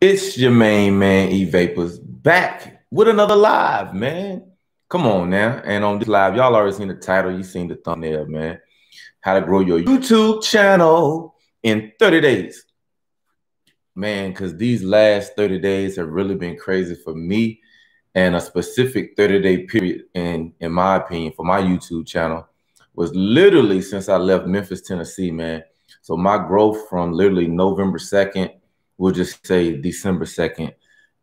It's your main man, E Vapors, back with another live, man. Come on now. And on this live, y'all already seen the title, you seen the thumbnail, man. How to grow your YouTube channel in 30 days. Man, because these last 30 days have really been crazy for me and a specific 30 day period, in, in my opinion, for my YouTube channel was literally since I left Memphis, Tennessee, man. So my growth from literally November 2nd we'll just say December 2nd,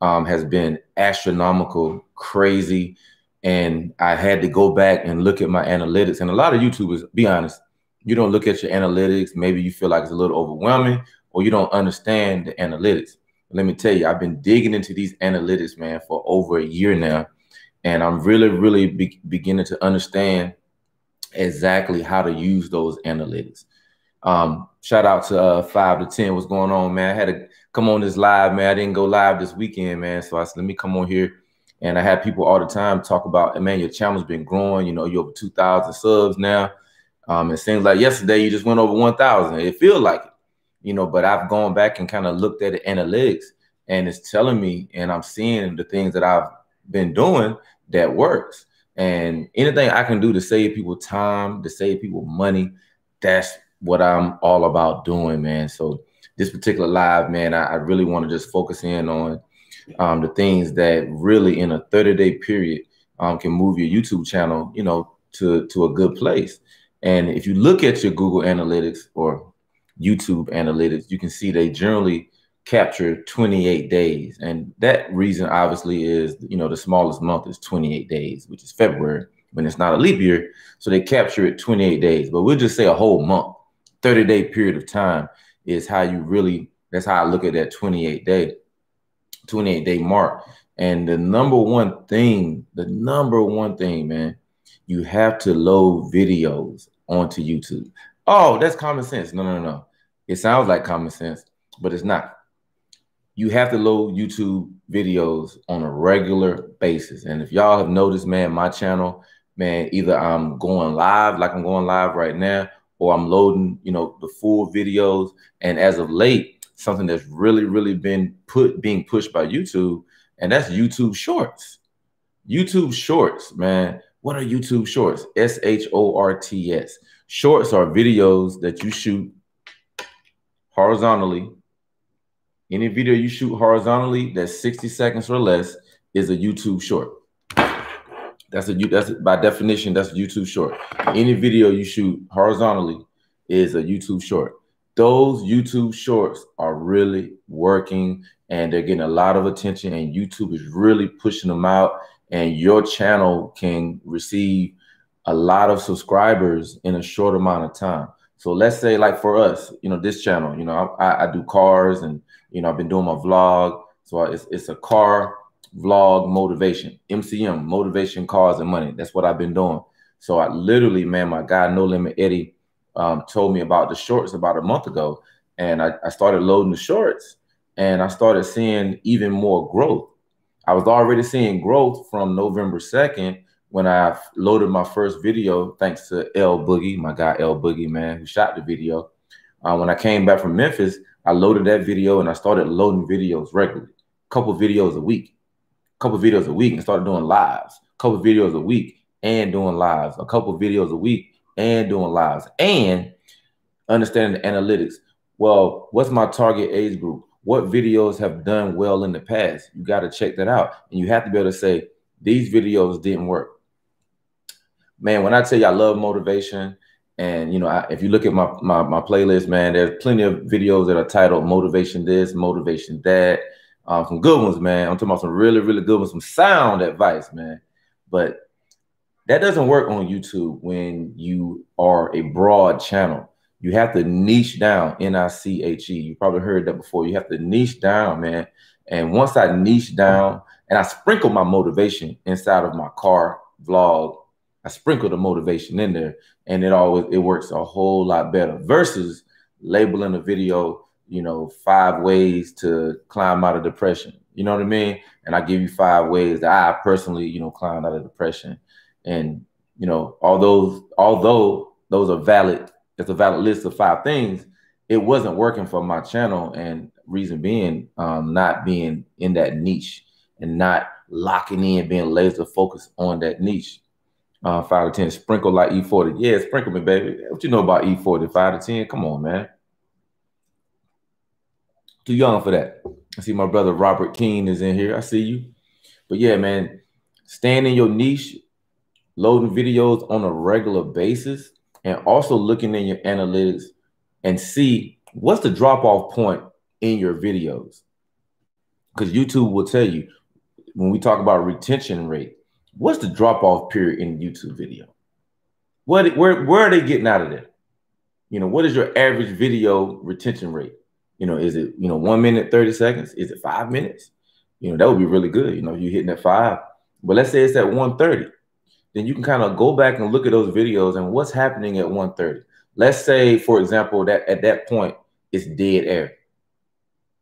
um, has been astronomical, crazy. And I had to go back and look at my analytics. And a lot of YouTubers, be honest, you don't look at your analytics. Maybe you feel like it's a little overwhelming or you don't understand the analytics. Let me tell you, I've been digging into these analytics, man, for over a year now. And I'm really, really be beginning to understand exactly how to use those analytics. Um, shout out to uh, five to ten. What's going on, man? I had to come on this live, man. I didn't go live this weekend, man. So I said, let me come on here. And I had people all the time talk about, man, your channel's been growing. You know, you're over two thousand subs now. Um, it seems like yesterday you just went over one thousand. It feels like it, you know. But I've gone back and kind of looked at the analytics, and it's telling me, and I'm seeing the things that I've been doing that works. And anything I can do to save people time, to save people money, that's what I'm all about doing, man. So this particular live, man, I, I really want to just focus in on um, the things that really in a 30 day period um, can move your YouTube channel, you know, to, to a good place. And if you look at your Google Analytics or YouTube Analytics, you can see they generally capture 28 days. And that reason obviously is, you know, the smallest month is 28 days, which is February when it's not a leap year. So they capture it 28 days, but we'll just say a whole month 30 day period of time is how you really that's how I look at that 28 day 28 day mark. And the number one thing, the number one thing, man, you have to load videos onto YouTube. Oh, that's common sense. No, no, no. It sounds like common sense, but it's not. You have to load YouTube videos on a regular basis. And if y'all have noticed, man, my channel, man, either I'm going live like I'm going live right now, or I'm loading, you know, the full videos. And as of late, something that's really, really been put being pushed by YouTube, and that's YouTube Shorts. YouTube Shorts, man. What are YouTube Shorts? S H O R T S. Shorts are videos that you shoot horizontally. Any video you shoot horizontally that's 60 seconds or less is a YouTube short. That's a you that's by definition that's a YouTube short. Any video you shoot horizontally is a YouTube short. Those YouTube shorts are really working and they're getting a lot of attention and YouTube is really pushing them out and your channel can receive a lot of subscribers in a short amount of time. So let's say like for us, you know, this channel, you know, I, I do cars and, you know, I've been doing my vlog. So it's, it's a car vlog motivation, MCM, motivation, cars, and money. That's what I've been doing. So I literally, man, my guy No Limit Eddie um, told me about the shorts about a month ago, and I, I started loading the shorts, and I started seeing even more growth. I was already seeing growth from November second when I loaded my first video, thanks to L Boogie, my guy L Boogie, man, who shot the video. Uh, when I came back from Memphis, I loaded that video and I started loading videos regularly, a couple videos a week couple videos a week and started doing lives, a couple videos a week and doing lives, a couple videos a week and doing lives, and understanding the analytics. Well, what's my target age group? What videos have done well in the past? You got to check that out. And you have to be able to say, these videos didn't work. Man, when I tell you I love motivation, and you know, I, if you look at my, my my playlist, man, there's plenty of videos that are titled "Motivation This," "Motivation That," Um, some good ones, man. I'm talking about some really, really good ones, some sound advice, man. But that doesn't work on YouTube when you are a broad channel. You have to niche down, N-I-C-H-E. You probably heard that before. You have to niche down, man. And once I niche down and I sprinkle my motivation inside of my car vlog, I sprinkle the motivation in there and it always it works a whole lot better versus labeling a video you know, five ways to climb out of depression. You know what I mean? And I give you five ways that I personally, you know, climbed out of depression. And, you know, although although those are valid, it's a valid list of five things, it wasn't working for my channel, and reason being, um, not being in that niche and not locking in, being laser focused on that niche. Uh, five to ten, sprinkle like E40. Yeah, sprinkle me, baby. What you know about E40? Five to ten? Come on, man. Too young for that. I see my brother Robert King is in here. I see you. But yeah, man, staying in your niche, loading videos on a regular basis, and also looking in your analytics and see what's the drop off point in your videos. Because YouTube will tell you when we talk about retention rate, what's the drop off period in YouTube video? What where where are they getting out of there? You know, what is your average video retention rate? You know, is it you know one minute thirty seconds? Is it five minutes? You know, that would be really good. You know, you hitting at five, but let's say it's at one thirty, then you can kind of go back and look at those videos and what's happening at one thirty. Let's say, for example, that at that point it's dead air.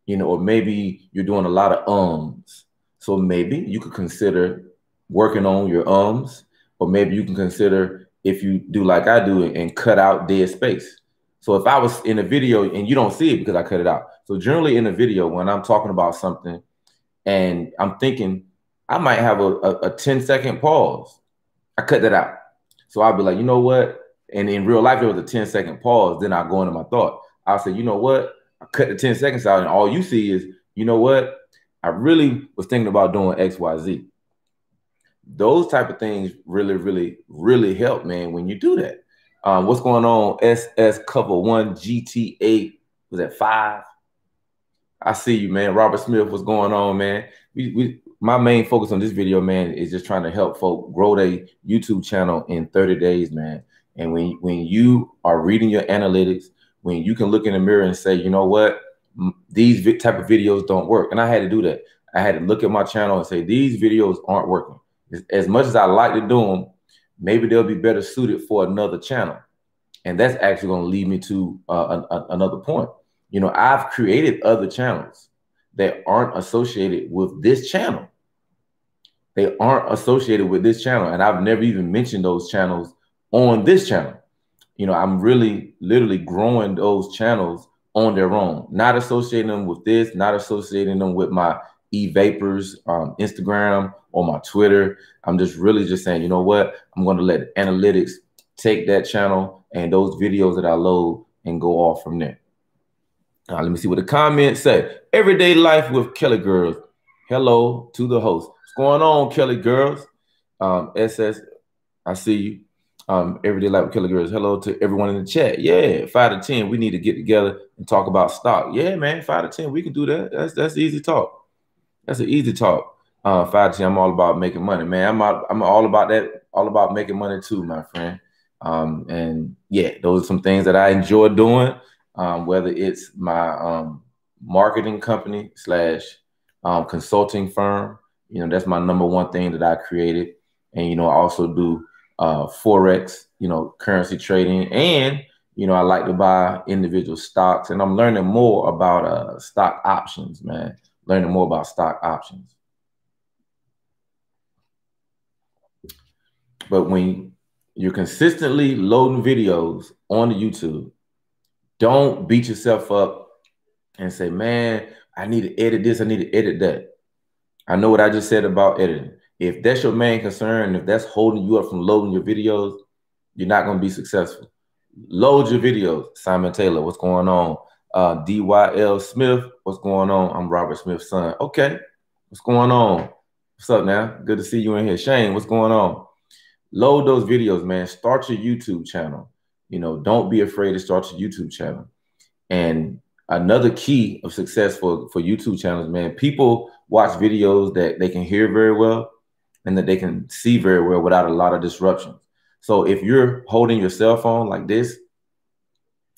You know, or maybe you're doing a lot of ums. So maybe you could consider working on your ums, or maybe you can consider if you do like I do and cut out dead space. So if I was in a video and you don't see it because I cut it out. So generally in a video, when I'm talking about something and I'm thinking, I might have a, a, a 10 second pause. I cut that out. So I'll be like, you know what? And in real life, there was a 10 second pause. Then I go into my thought. I'll say, you know what? I cut the 10 seconds out, and all you see is, you know what? I really was thinking about doing XYZ. Those type of things really, really, really help, man, when you do that. Um, what's going on? SS cover one GT8 was at five. I see you, man. Robert Smith, what's going on, man? We, we my main focus on this video, man, is just trying to help folk grow their YouTube channel in 30 days, man. And when when you are reading your analytics, when you can look in the mirror and say, you know what, these type of videos don't work, and I had to do that. I had to look at my channel and say these videos aren't working. As much as I like to do them, maybe they'll be better suited for another channel. And that's actually going to lead me to uh, a, another point. You know, I've created other channels that aren't associated with this channel. They aren't associated with this channel. And I've never even mentioned those channels on this channel. You know, I'm really literally growing those channels on their own, not associating them with this, not associating them with my e-vapors um, Instagram or my Twitter. I'm just really just saying, you know what? I'm going to let analytics take that channel and those videos that I load and go off from there. Now, let me see what the comments say. Everyday life with Kelly girls. Hello to the host. What's going on, Kelly girls? Um, SS, I see you. Um, everyday life with Kelly girls. Hello to everyone in the chat. Yeah, five to ten. We need to get together and talk about stock. Yeah, man, five to ten. We can do that. That's that's easy talk. That's an easy talk. Uh, five to I'm all about making money, man. I'm all, I'm all about that. All about making money too, my friend. Um, and yeah, those are some things that I enjoy doing. Um, whether it's my um, marketing company slash um, consulting firm, you know, that's my number one thing that I created. And you know, I also do uh, forex, you know, currency trading, and you know, I like to buy individual stocks. And I'm learning more about uh, stock options, man. Learning more about stock options. But when you're consistently loading videos on the YouTube, don't beat yourself up and say, man, I need to edit this, I need to edit that. I know what I just said about editing. If that's your main concern, if that's holding you up from loading your videos, you're not going to be successful. Load your videos. Simon Taylor, what's going on? Uh, DYL Smith, what's going on? I'm Robert Smith's son. Okay, what's going on? What's up now? Good to see you in here. Shane, what's going on? load those videos, man. Start your YouTube channel. You know, don't be afraid to start your YouTube channel. And another key of success for, for YouTube channels, man, people watch videos that they can hear very well and that they can see very well without a lot of disruptions. So if you're holding your cell phone like this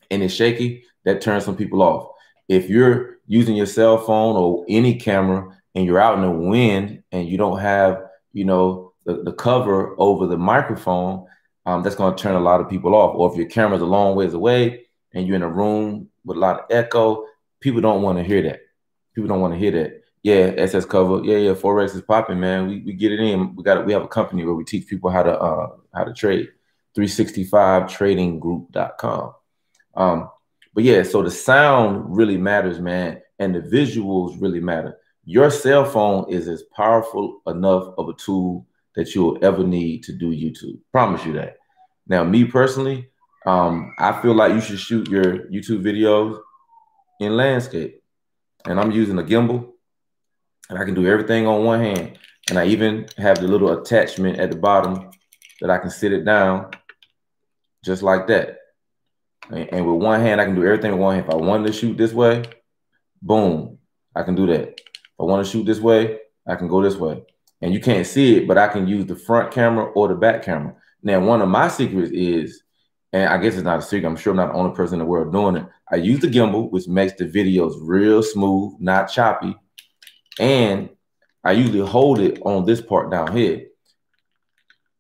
and it's shaky, that turns some people off. If you're using your cell phone or any camera and you're out in the wind and you don't have, you know, the, the cover over the microphone, um, that's going to turn a lot of people off. Or if your camera's a long ways away and you're in a room with a lot of echo, people don't want to hear that. People don't want to hear that. Yeah, SS cover. Yeah, yeah, forex is popping, man. We, we get it in. We got it. we have a company where we teach people how to uh, how to trade. 365tradinggroup.com. Um, But yeah, so the sound really matters, man, and the visuals really matter. Your cell phone is as powerful enough of a tool that you'll ever need to do YouTube. Promise you that. Now, me personally, um, I feel like you should shoot your YouTube videos in landscape. And I'm using a gimbal, and I can do everything on one hand. And I even have the little attachment at the bottom that I can sit it down just like that. And, with one hand, I can do everything with one hand. If I wanted to shoot this way, boom, I can do that. If I want to shoot this way, I can go this way. And you can't see it, but I can use the front camera or the back camera. Now, one of my secrets is, and I guess it's not a secret, I'm sure I'm not the only person in the world doing it. I use the gimbal, which makes the videos real smooth, not choppy. And I usually hold it on this part down here.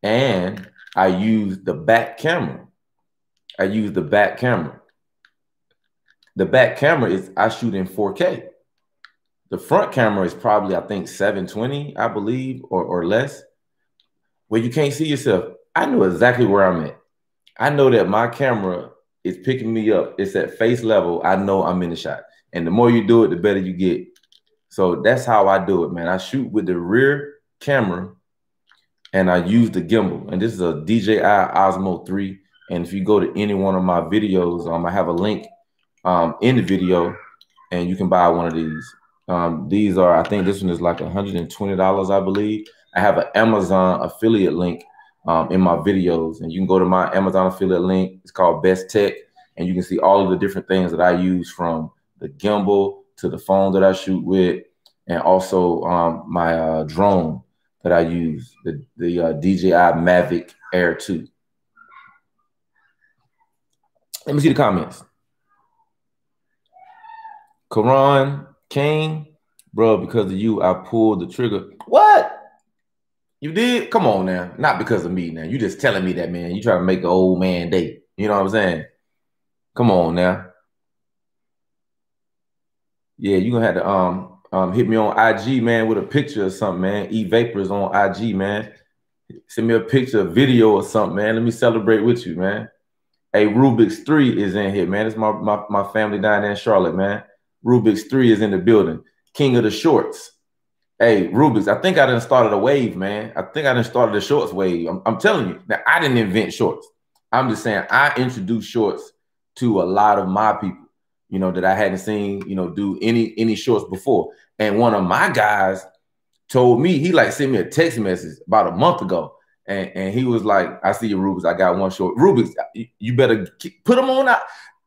And I use the back camera. I use the back camera. The back camera is I shoot in 4K. The front camera is probably, I think, 720, I believe, or, or less, where you can't see yourself. I know exactly where I'm at. I know that my camera is picking me up. It's at face level. I know I'm in the shot. And the more you do it, the better you get. So that's how I do it, man. I shoot with the rear camera and I use the gimbal. And this is a DJI Osmo 3. And if you go to any one of my videos, um, I have a link um, in the video and you can buy one of these. Um, these are, I think this one is like $120, I believe. I have an Amazon affiliate link um, in my videos, and you can go to my Amazon affiliate link. It's called Best Tech, and you can see all of the different things that I use from the gimbal to the phone that I shoot with, and also um, my uh, drone that I use, the, the uh, DJI Mavic Air 2. Let me see the comments. Karan Kane, bro, because of you, I pulled the trigger. What? You did? Come on now. Not because of me now. You just telling me that, man. You trying to make an old man date. You know what I'm saying? Come on now. Yeah, you gonna have to um um hit me on IG, man, with a picture or something, man. E Vapors on IG, man. Send me a picture, a video or something, man. Let me celebrate with you, man. Hey, Rubik's 3 is in here, man. It's my, my, my family down there in Charlotte, man. Rubik's 3 is in the building. King of the shorts. Hey, Rubik's, I think I done started a wave, man. I think I done started a shorts wave. I'm, I'm telling you, that I didn't invent shorts. I'm just saying I introduced shorts to a lot of my people, you know, that I hadn't seen, you know, do any any shorts before. And one of my guys told me, he like sent me a text message about a month ago. And, and he was like, I see you, Rubik's. I got one short. Rubik's, you better keep, put them on out.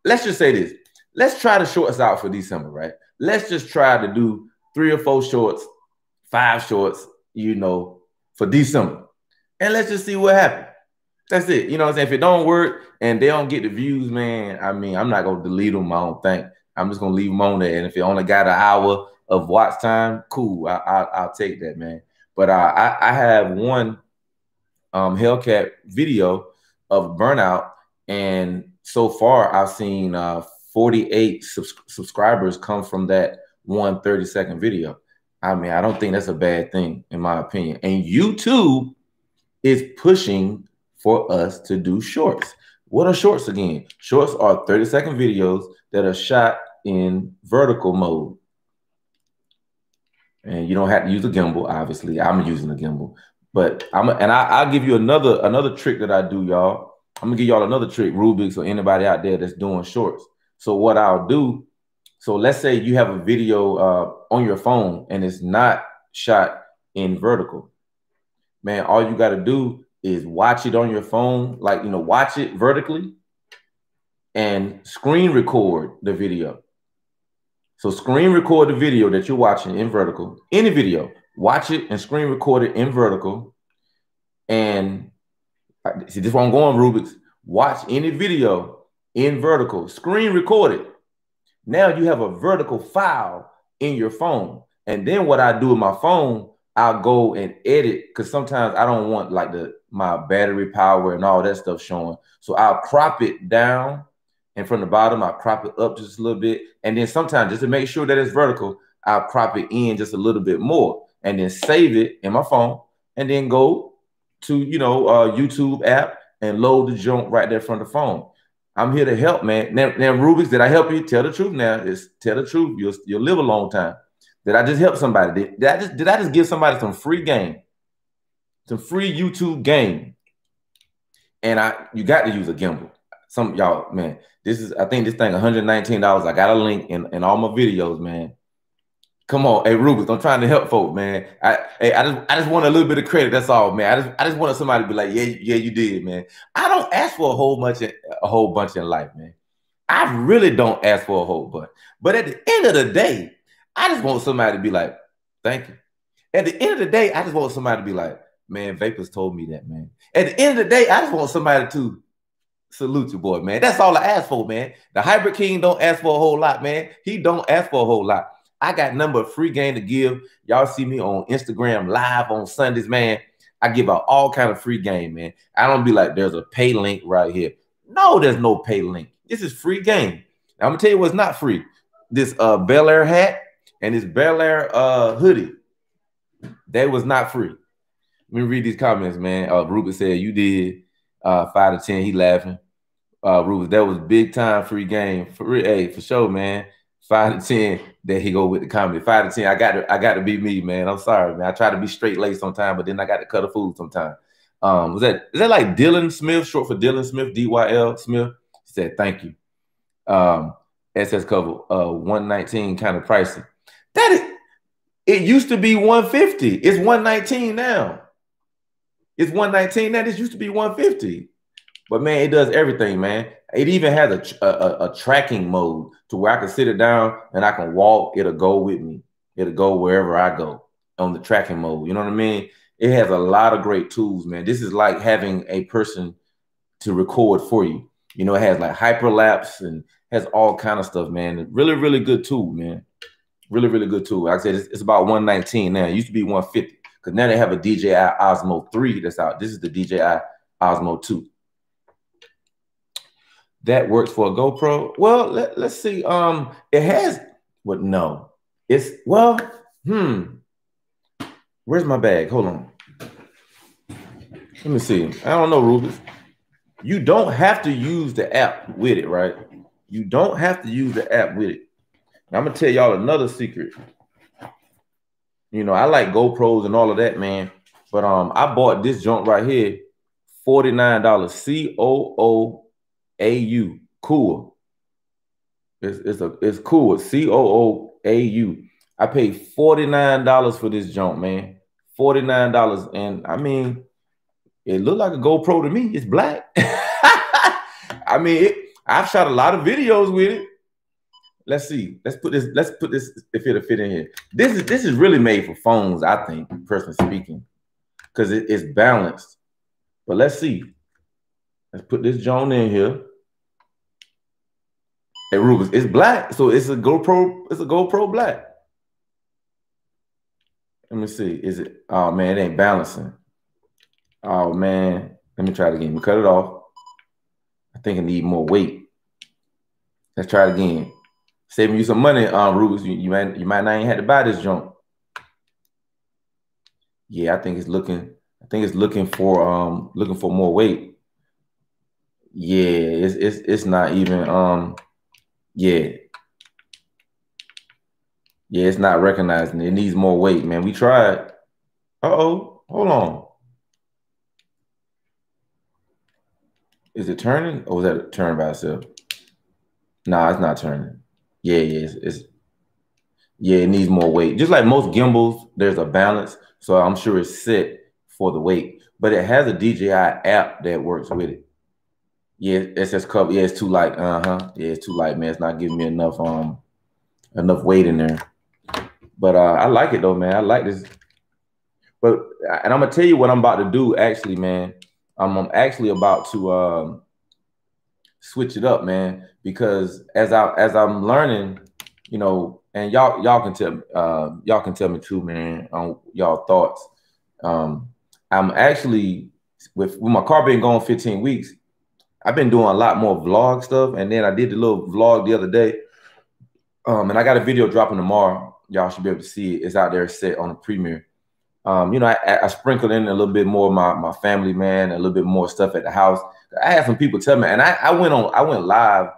Let's just say this. Let's try the shorts out for December, right? Let's just try to do three or four shorts five shorts, you know, for December. And let's just see what happens. That's it. You know what I'm saying? If it don't work and they don't get the views, man, I mean, I'm not gonna delete them. I don't think. I'm just gonna leave them on there. And if it only got an hour of watch time, cool. I, will take that, man. But uh, I, I have one um, Hellcat video of burnout, and so far I've seen uh, 48 subs- subscribers come from that one 30 second video. I mean, I don't think that's a bad thing, in my opinion. And YouTube is pushing for us to do shorts. What are shorts again? Shorts are 30 second videos that are shot in vertical mode. And you don't have to use a gimbal, obviously. I'm using a gimbal. But I'm and I, will give you another another trick that I do, y'all. I'm gonna give y'all another trick, Rubik's or anybody out there that's doing shorts. So what I'll do so let's say you have a video uh, on your phone and it's not shot in vertical. Man, all you got to do is watch it on your phone, like, you know, watch it vertically and screen record the video. So screen record the video that you're watching in vertical, any video, watch it and screen record it in vertical. And uh, see, this one I'm going, Rubik's. Watch any video in vertical, screen record it now you have a vertical file in your phone. And then what I do with my phone, I'll go and edit because sometimes I don't want like the my battery power and all that stuff showing. So I'll crop it down and from the bottom, I'll crop it up just a little bit. And then sometimes just to make sure that it's vertical, I'll crop it in just a little bit more and then save it in my phone and then go to, you know, uh, YouTube app and load the junk right there from the phone. I'm here to help, man. Now, now Rubik's, did I help you? Tell the truth now. It's tell the truth. You'll, you'll live a long time. Did I just help somebody? Did, did I just did I just give somebody some free game? Some free YouTube game. And I you got to use a gimbal. Some y'all, man, this is I think this thing $119. I got a link in, in all my videos, man. Come on, hey Rubens, I'm trying to help folk, man. I hey, I just I just want a little bit of credit. That's all, man. I just I just wanted somebody to be like, yeah, yeah, you did, man. I don't ask for a whole bunch of, a whole bunch in life, man. I really don't ask for a whole bunch. But at the end of the day, I just want somebody to be like, thank you. At the end of the day, I just want somebody to be like, man, Vapors told me that, man. At the end of the day, I just want somebody to salute you, boy, man. That's all I ask for, man. The hybrid king don't ask for a whole lot, man. He don't ask for a whole lot. I got number of free game to give. Y'all see me on Instagram live on Sundays, man. I give out all kind of free game, man. I don't be like, there's a pay link right here. No, there's no pay link. This is free game. Now, I'm gonna tell you what's not free. This uh Bel Air hat and this Bel Air uh hoodie. That was not free. Let me read these comments, man. Uh Ruben said you did uh five to ten. He laughing. Uh Ruben, that was big time free game. For hey, for sure, man five to ten. There he go with the comedy. Five to ten. I got to I got to be me, man. I'm sorry, man. I try to be straight laced sometimes, but then I got to cut a food sometimes. Um, was that is that like Dylan Smith, short for Dylan Smith, D Y L Smith? He said, "Thank you." Um, SS cover, uh, one nineteen, kind of pricey. That is, it used to be one fifty. It's one nineteen now. It's one nineteen now. This used to be one fifty. But man, it does everything, man. It even has a, a, a, tracking mode to where I can sit it down and I can walk. It'll go with me. It'll go wherever I go on the tracking mode. You know what I mean? It has a lot of great tools, man. This is like having a person to record for you. You know, it has like hyperlapse and has all kind of stuff, man. Really, really good tool, man. Really, really good tool. Like I said, it's, it's about 119 now. It used to be 150 because now they have a DJI Osmo 3 that's out. This is the DJI Osmo 2 that works for a GoPro? Well, let, us see. Um, it has? Well, no, it's well. Hmm. Where's my bag? Hold on. Let me see. I don't know, Rubens. You don't have to use the app with it, right? You don't have to use the app with it. Now, I'm gonna tell y'all another secret. You know, I like GoPros and all of that, man. But um, I bought this junk right here, $49. C O O AU. Cool. It's, it's a it's cool. C O O A U. I paid $49 for this junk, man. $49. And I mean, it looked like a GoPro to me. It's black. I mean, it, I've shot a lot of videos with it. Let's see. Let's put this, let's put this if it'll fit in here. This is this is really made for phones, I think, personally speaking, because it, it's balanced. But let's see. Let's put this joint in here. Hey Rubens, it's black, so it's a GoPro. It's a GoPro black. Let me see. Is it? Oh man, it ain't balancing. Oh man, let me try it again. We cut it off. I think I need more weight. Let's try it again. Saving you some money, um, Rubens. You, you might you might not even have to buy this junk. Yeah, I think it's looking. I think it's looking for um looking for more weight. Yeah, it's it's it's not even um yeah. Yeah, it's not recognizing. It needs more weight, man. We tried. Uh-oh. Hold on. Is it turning? Oh, or was that turn by itself? Nah, it's not turning. Yeah, yeah, it's, it's yeah, it needs more weight. Just like most gimbals, there's a balance. So I'm sure it's set for the weight. But it has a DJI app that works with it. Yeah, it's just cover. Yeah, it's too light. Uh huh. Yeah, it's too light, man. It's not giving me enough um enough weight in there. But uh, I like it though, man. I like this. But and I'm gonna tell you what I'm about to do. Actually, man, um, I'm actually about to um switch it up, man. Because as I as I'm learning, you know, and y'all y'all can tell uh, y'all can tell me too, man, on y'all thoughts. Um, I'm actually with with my car being gone 15 weeks. I've been doing a lot more vlog stuff, and then I did the little vlog the other day. Um, and I got a video dropping tomorrow. Y'all should be able to see it. It's out there set on the premiere. Um, you know, I, I, sprinkled in a little bit more of my, my family, man, a little bit more stuff at the house. I had some people tell me, and I, I went on, I went live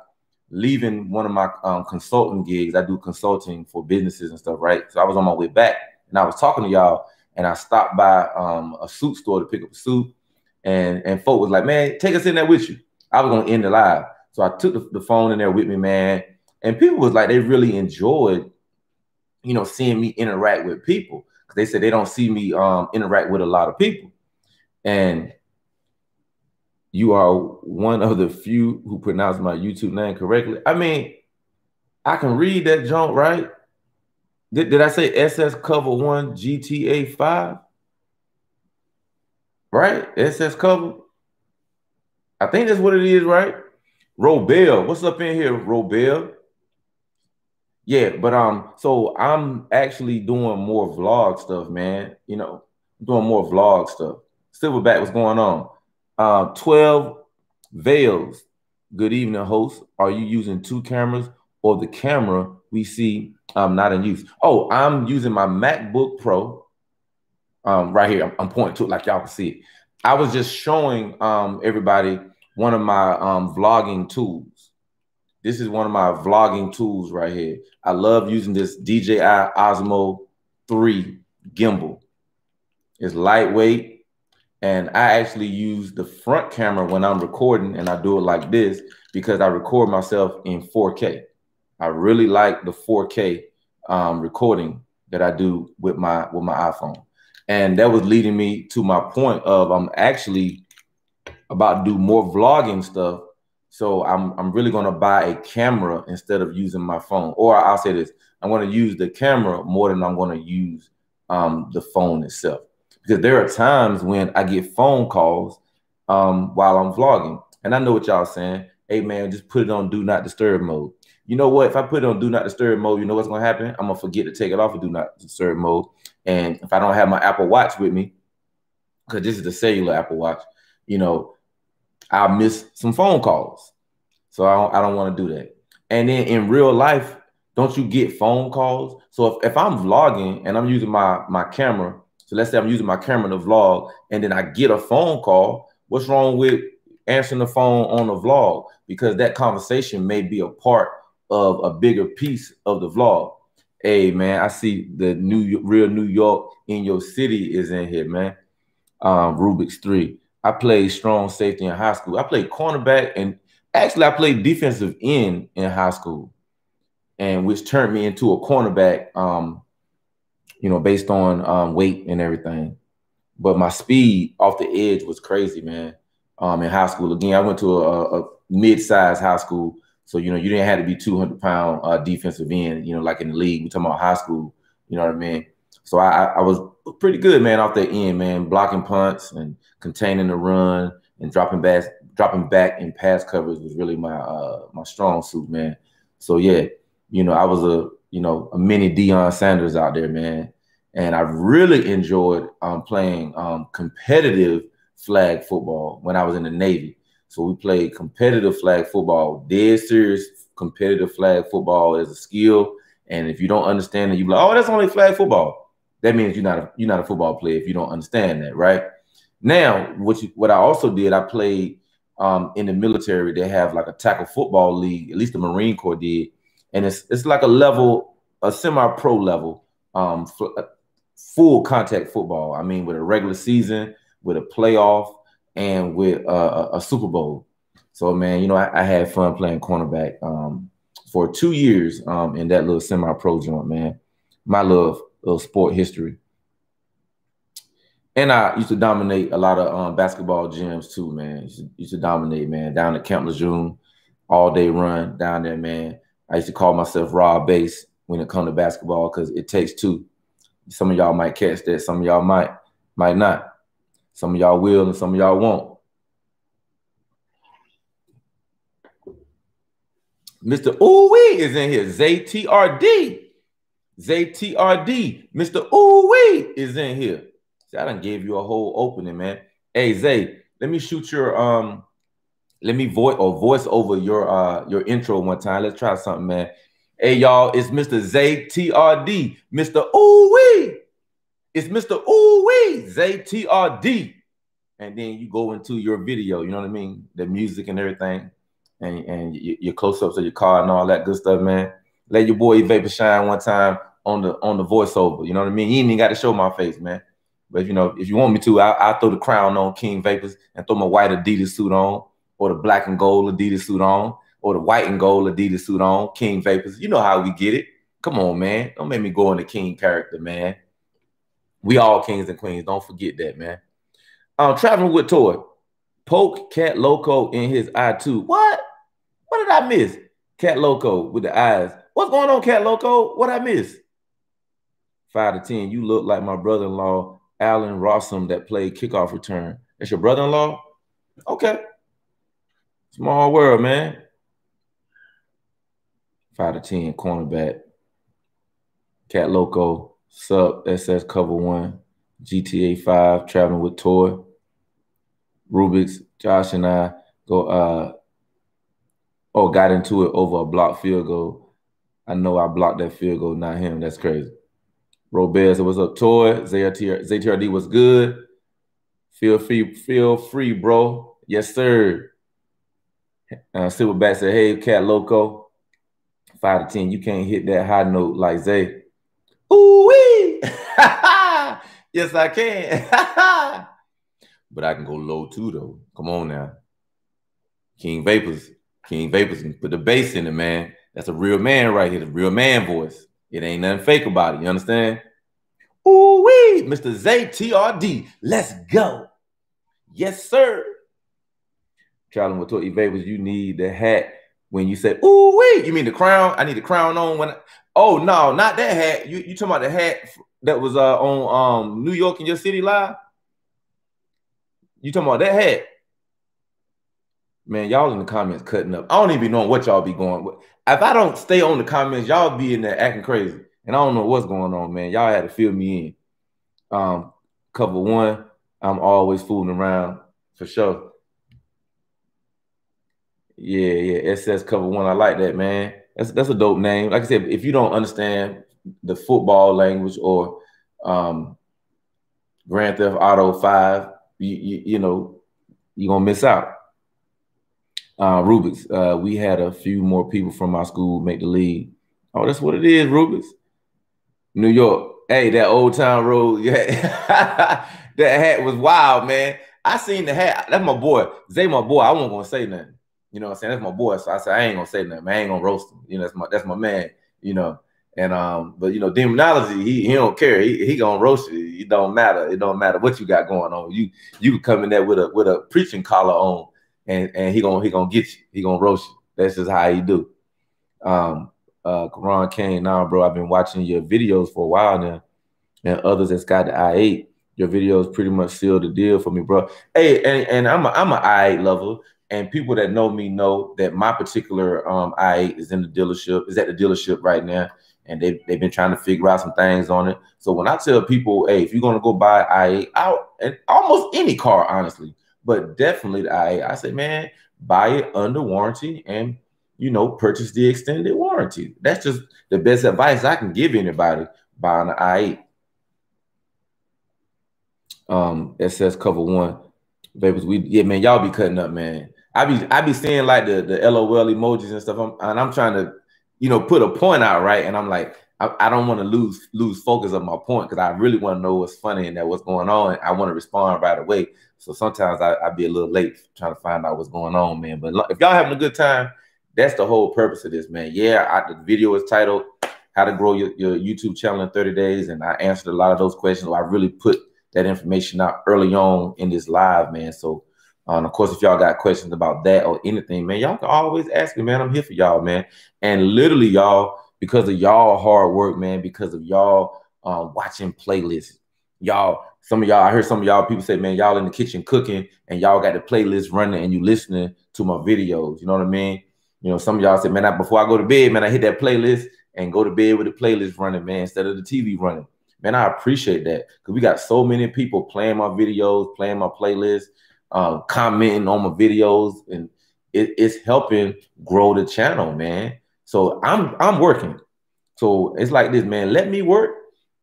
leaving one of my um, consulting gigs. I do consulting for businesses and stuff, right? So I was on my way back and I was talking to y'all and I stopped by um, a suit store to pick up a suit. And and folk was like, man, take us in there with you. I was gonna end the live. So I took the, the phone in there with me, man. And people was like, they really enjoyed, you know, seeing me interact with people. Cause they said they don't see me um, interact with a lot of people. And you are one of the few who pronounce my YouTube name correctly. I mean, I can read that junk, right? Did, did I say SS cover one GTA five? Right? SS cover. I think that's what it is, right? Robel, what's up in here, Robel? Yeah, but um, so I'm actually doing more vlog stuff, man. You know, doing more vlog stuff. Silverback, what's going on? Uh, 12 Veils. Good evening, host. Are you using two cameras or the camera we see um, not in use? Oh, I'm using my MacBook Pro um, right here. I'm, I'm pointing to it like y'all can see it. I was just showing um, everybody one of my um, vlogging tools. This is one of my vlogging tools right here. I love using this DJI Osmo 3 gimbal. It's lightweight. And I actually use the front camera when I'm recording, and I do it like this because I record myself in 4K. I really like the 4K um, recording that I do with my with my iPhone, and that was leading me to my point of I'm actually about to do more vlogging stuff. So I'm I'm really gonna buy a camera instead of using my phone, or I'll say this: I'm gonna use the camera more than I'm gonna use um, the phone itself because there are times when I get phone calls um, while I'm vlogging, and I know what y'all saying. Hey man, just put it on do not disturb mode. You know what? If I put it on do not disturb mode, you know what's gonna happen? I'm gonna forget to take it off of do not disturb mode, and if I don't have my Apple Watch with me, because this is the cellular Apple Watch, you know, I'll miss some phone calls. So I don't, I don't want to do that. And then in real life, don't you get phone calls? So if, if I'm vlogging and I'm using my my camera so let's say I'm using my camera to vlog and then I get a phone call. What's wrong with answering the phone on the vlog? Because that conversation may be a part of a bigger piece of the vlog. Hey man, I see the new real New York in your city is in here, man. Um, Rubik's three. I played strong safety in high school. I played cornerback and actually I played defensive end in high school, and which turned me into a cornerback um, you know, based on um, weight and everything. But my speed off the edge was crazy, man. Um, in high school, again, I went to a, a mid-sized high school, so you know, you didn't have to be 200 pound uh, defensive end, you know, like in the league. We talking about high school, you know what I mean? So I, I was pretty good, man, off the end, man, blocking punts and containing the run and dropping back, dropping back in pass coverage was really my uh, my strong suit, man. So yeah, you know, I was a you know, a mini Deion Sanders out there, man. And I really enjoyed um, playing um, competitive flag football when I was in the Navy. So we played competitive flag football, dead serious competitive flag football as a skill. And if you don't understand it, you like, oh, that's only flag football. That means you're not a you're not a football player if you don't understand that, right? Now, what you, what I also did, I played um, in the military. They have like a tackle football league, at least the Marine Corps did, and it's it's like a level, a semi-pro level, um, uh, full contact football. I mean, with a regular season, with a playoff, and with a, a Super Bowl. So, man, you know, I, I had fun playing cornerback um, for two years um, in that little semi-pro joint, man. My love, little sport history. And I used to dominate a lot of um, basketball gyms too, man. Used to, used to dominate, man. Down at Camp Lejeune, all day run down there, man. I used to call myself Rob Base when it comes to basketball because it takes two. Some of y'all might catch that. Some of y'all might, might not. Some of y'all will and some of y'all won't. Mr. Ooh is in here. ZTRD. ZTRD. Mr. Ooh is in here. See, I done gave you a whole opening, man. Hey, Zay, let me shoot your um let me voice or voice over your uh your intro one time. Let's try something, man. Hey y'all, it's Mr. Zay TRD, Mr. Ooh Wee. It's Mr. Ooh Wee, ZTRD. And then you go into your video, you know what I mean? The music and everything, and, and your close-ups of your car and all that good stuff, man. Let your boy Vapor shine one time on the on the voiceover. You know what I mean? He ain't even got to show my face, man. But you know, if you want me to, I, will throw the crown on King Vapors and throw my white Adidas suit on, or the black and gold Adidas suit on, or the white and gold Adidas suit on. King Vapors. You know how we get it. Come on, man. Don't make me go into King character, man. We all kings and queens. Don't forget that, man. Um, traveling with Toy. Poke Cat Loco in his eye too. What? What did I miss? Cat Loco with the eyes. What's going on, Cat Loco? What I miss? Five to ten. You look like my brother-in-law, Allen Rossum, that played kickoff return. That's your brother-in-law? Okay. Small world, man. Five to ten, cornerback. Cat Loco, sub SS cover one, GTA 5, traveling with Toy. Rubik's, Josh and I go uh oh got into it over a blocked field goal. I know I blocked that field goal, not him. That's crazy. Said, What's up, Toy? ZTR, ZTRD was good. Feel free, feel free, bro. Yes, sir. Uh, Silverback said, Hey, Cat Loco. Five to ten. You can't hit that high note like Zay. Ooh wee. yes, I can. but I can go low too, though. Come on now. King Vapors. King Vapors put the bass in it, man. That's a real man right here, the real man voice. It ain't nothing fake about it. You understand? Ooh wee, Mr. Zay TRD. Let's go. Yes, sir. With Toy Vapors, you need the hat when you say, ooh wee. You mean the crown? I need the crown on when I, oh no, not that hat. You you talking about the hat that was uh on um New York in your city live? You talking about that hat? Man, y'all in the comments cutting up. I don't even know what y'all be going. If I don't stay on the comments, y'all be in there acting crazy, and I don't know what's going on, man. Y'all had to fill me in. Um, cover one, I'm always fooling around for sure. Yeah, yeah, SS cover one. I like that, man. That's that's a dope name. Like I said, if you don't understand the football language or um, Grand Theft Auto Five, you, you, you know, you're gonna miss out. Uh, Rubik's, uh, we had a few more people from our school make the league. Oh, that's what it is, Rubik's. New York. Hey, that old town road. Yeah. that hat was wild, man. I seen the hat. That's my boy. Zay, my boy. I wasn't gonna say nothing. You know what I'm saying? That's my boy. So I said I ain't gonna say nothing. Man. I ain't gonna roast him. You know, that's my that's my man. You know. And um, but you know, demonology, he, he don't care. He, he gonna roast you. It don't matter. It don't matter what you got going on. You you come in there with a with a preaching collar on, and and he gonna he gonna get you. He gonna roast you. That's just how he do. Um, uh, Karan Kane, now, bro, I've been watching your videos for a while now, and others that's got the i8. Your videos pretty much sealed the deal for me, bro. Hey, and, and I'm a, I'm an i8 lover, and people that know me know that my particular um i8 is in the dealership, is at the dealership right now and they, they've been trying to figure out some things on it. So when I tell people, hey, if you're to go buy i8, out and almost any car, honestly, but definitely i8, I say, man, buy it under warranty and, you know, purchase the extended warranty. That's just the best advice I can give anybody buying an i8. Um, SS cover one, babies. We yeah, man, y'all be cutting up, man. I be I be seeing like the the LOL emojis and stuff, I'm, and I'm trying to you know, put a point out, right? And I'm like, I, I don't want to lose lose focus of my point because I really want to know what's funny and that what's going on. I want to respond right away. So sometimes I, I be a little late trying to find out what's going on, man. But if y'all having a good time, that's the whole purpose of this, man. Yeah, I, the video is titled "How to Grow Your, Your YouTube Channel in 30 Days," and I answered a lot of those questions. I really put that information out early on in this live, man. So um, of course, if y'all got questions about that or anything, man, y'all can always ask me, man. I'm here for y'all, man. And literally, y'all, because of y'all hard work, man, because of y'all um, watching playlists, y'all, some of y'all, I heard some of y'all people say, man, y'all in the kitchen cooking and y'all got the playlist running and you listening to my videos. You know what I mean? You know, some of y'all said, man, I, before I go to bed, man, I hit that playlist and go to bed with the playlist running, man, instead of the TV running. Man, I appreciate that because we got so many people playing my videos, playing my playlist uh, commenting on my videos, and it, it's helping grow the channel, man. So I'm I'm working. So it's like this, man. Let me work,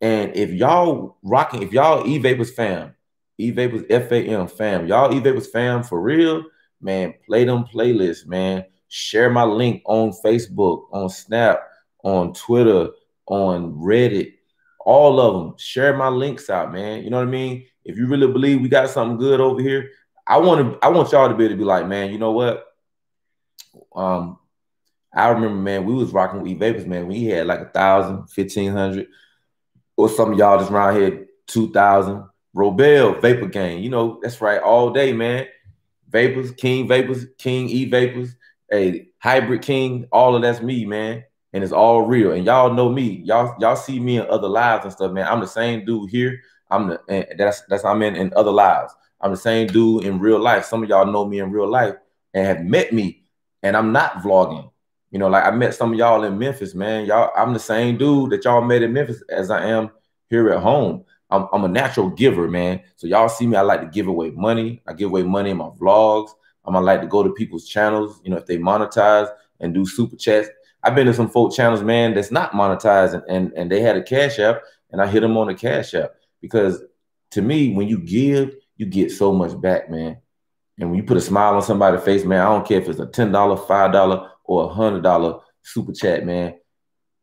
And if y'all rocking, if y'all E Vapors fam, E Vapors FAM fam, y'all E Vapors fam for real, man, play them playlists, man. Share my link on Facebook, on Snap, on Twitter, on Reddit, all of them. Share my links out, man. You know what I mean? If you really believe we got something good over here, I want to I want y'all to be able to be like, man, you know what? Um, I remember, man, we was rocking with e-vapors, man. We had like a thousand, fifteen hundred, or some of y'all just around here, two thousand. Robel Vapor Gang, you know, that's right, all day, man. Vapors, King Vapors, King E Vapors, a Hybrid King, all of that's me, man. And it's all real. And y'all know me. Y'all, y'all see me in other lives and stuff, man. I'm the same dude here. I'm the and that's that's I'm in in other lives. I'm the same dude in real life. Some of y'all know me in real life and have met me, and I'm not vlogging. You know, like I met some of y'all in Memphis, man. Y'all, I'm the same dude that y'all met in Memphis as I am here at home. I'm, I'm a natural giver, man. So y'all see me, I like to give away money. I give away money in my vlogs. I'm gonna like to go to people's channels, you know, if they monetize and do super chats. I've been to some folk channels, man, that's not monetized and, and, and they had a cash app and I hit them on the cash app because to me, when you give, you get so much back, man. And when you put a smile on somebody's face, man, I don't care if it's a $10, $5, or a $100 super chat, man.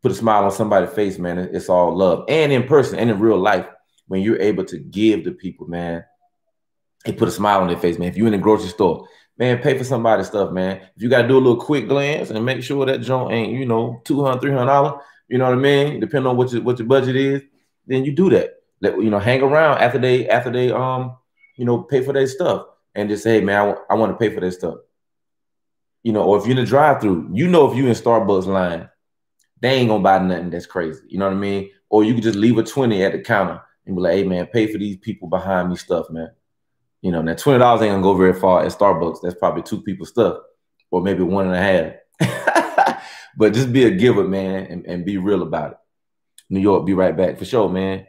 Put a smile on somebody's face, man. It's all love. And in person and in real life, when you're able to give to people, man, it put a smile on their face, man. If you're in the grocery store, man, pay for somebody's stuff, man. If you got to do a little quick glance and make sure that joint ain't, you know, $200, $300, you know what I mean? Depending on what your, what your budget is, then you do that. Let, you know, hang around after they, after they, um, you know, pay for their stuff and just say, hey, man, I, I want to pay for their stuff. You know, or if you're in the drive-through, you know, if you're in Starbucks line, they ain't gonna buy nothing that's crazy. You know what I mean? Or you could just leave a 20 at the counter and be like, hey man, pay for these people behind me stuff, man. You know, now twenty dollars ain't gonna go very far at Starbucks. That's probably two people stuff, or maybe one and a half. but just be a giver, man, and, and be real about it. New York, be right back for sure, man.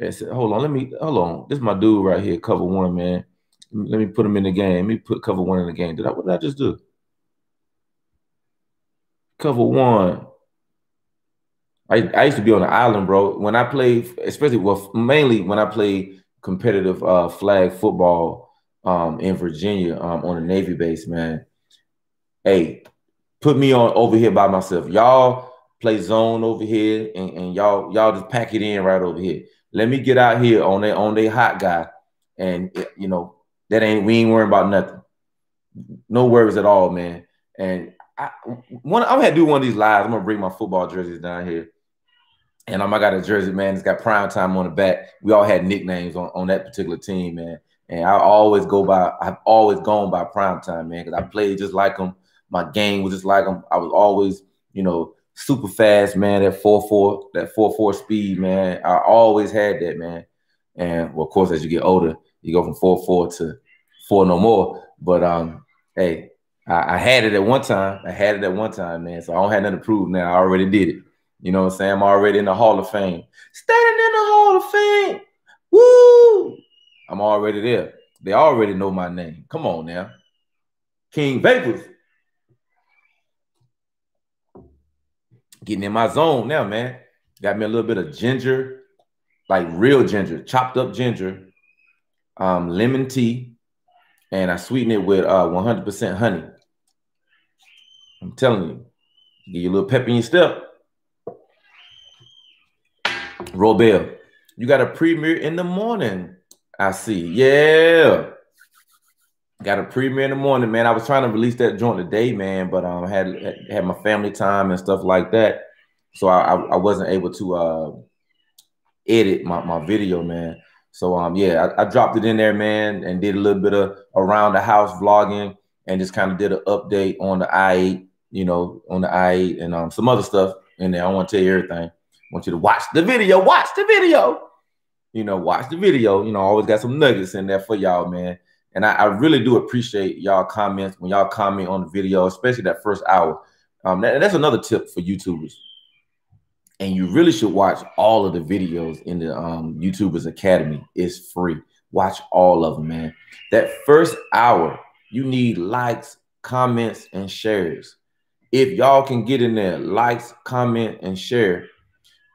Said, hold on, let me hold on. This is my dude right here, cover one, man. Let me put him in the game. Let me put cover one in the game. Did I what did I just do? Cover one. I, I used to be on the island, bro. When I played, especially well, mainly when I played competitive uh, flag football um, in Virginia um, on a Navy base, man. Hey, put me on over here by myself. Y'all play zone over here, and, and y'all y'all just pack it in right over here. Let me get out here on that on their hot guy, and you know that ain't we ain't worrying about nothing. No worries at all, man. And I, one, I'm gonna do one of these lives. I'm gonna bring my football jerseys down here and um, I got a jersey, man. It's got prime time on the back. We all had nicknames on, on that particular team, man. And I always go by, I've always gone by prime time, man, because I played just like them. My game was just like them. I was always, you know, super fast, man. That 4-4, that 4-4 speed, man. I always had that, man. And well, of course, as you get older, you go from 4-4 to four no more. But um, hey, I, I had it at one time. I had it at one time, man. So I don't have nothing to prove now. I already did it. You know what I'm saying? I'm already in the Hall of Fame. Standing in the Hall of Fame. Woo! I'm already there. They already know my name. Come on now. King Vapors. Getting in my zone now, man. Got me a little bit of ginger, like real ginger, chopped up ginger, um, lemon tea, and I sweeten it with uh 100% honey. I'm telling you, give you a little pep in your step. Robel, you got a premiere in the morning. I see. Yeah. Got a premiere in the morning, man. I was trying to release that joint today, man, but um had had my family time and stuff like that. So I I, I wasn't able to uh edit my, my video, man. So um yeah, I, I, dropped it in there, man, and did a little bit of around the house vlogging and just kind of did an update on the i8, you know, on the i8 and um some other stuff in there. I want to tell you everything want you to watch the video. Watch the video. You know, watch the video. You know, always got some nuggets in there for y'all, man. And I, I really do appreciate y'all comments when y'all comment on the video, especially that first hour. Um, that, that's another tip for YouTubers. And you really should watch all of the videos in the um, YouTubers Academy. It's free. Watch all of them, man. That first hour, you need likes, comments, and shares. If y'all can get in there, likes, comment, and share,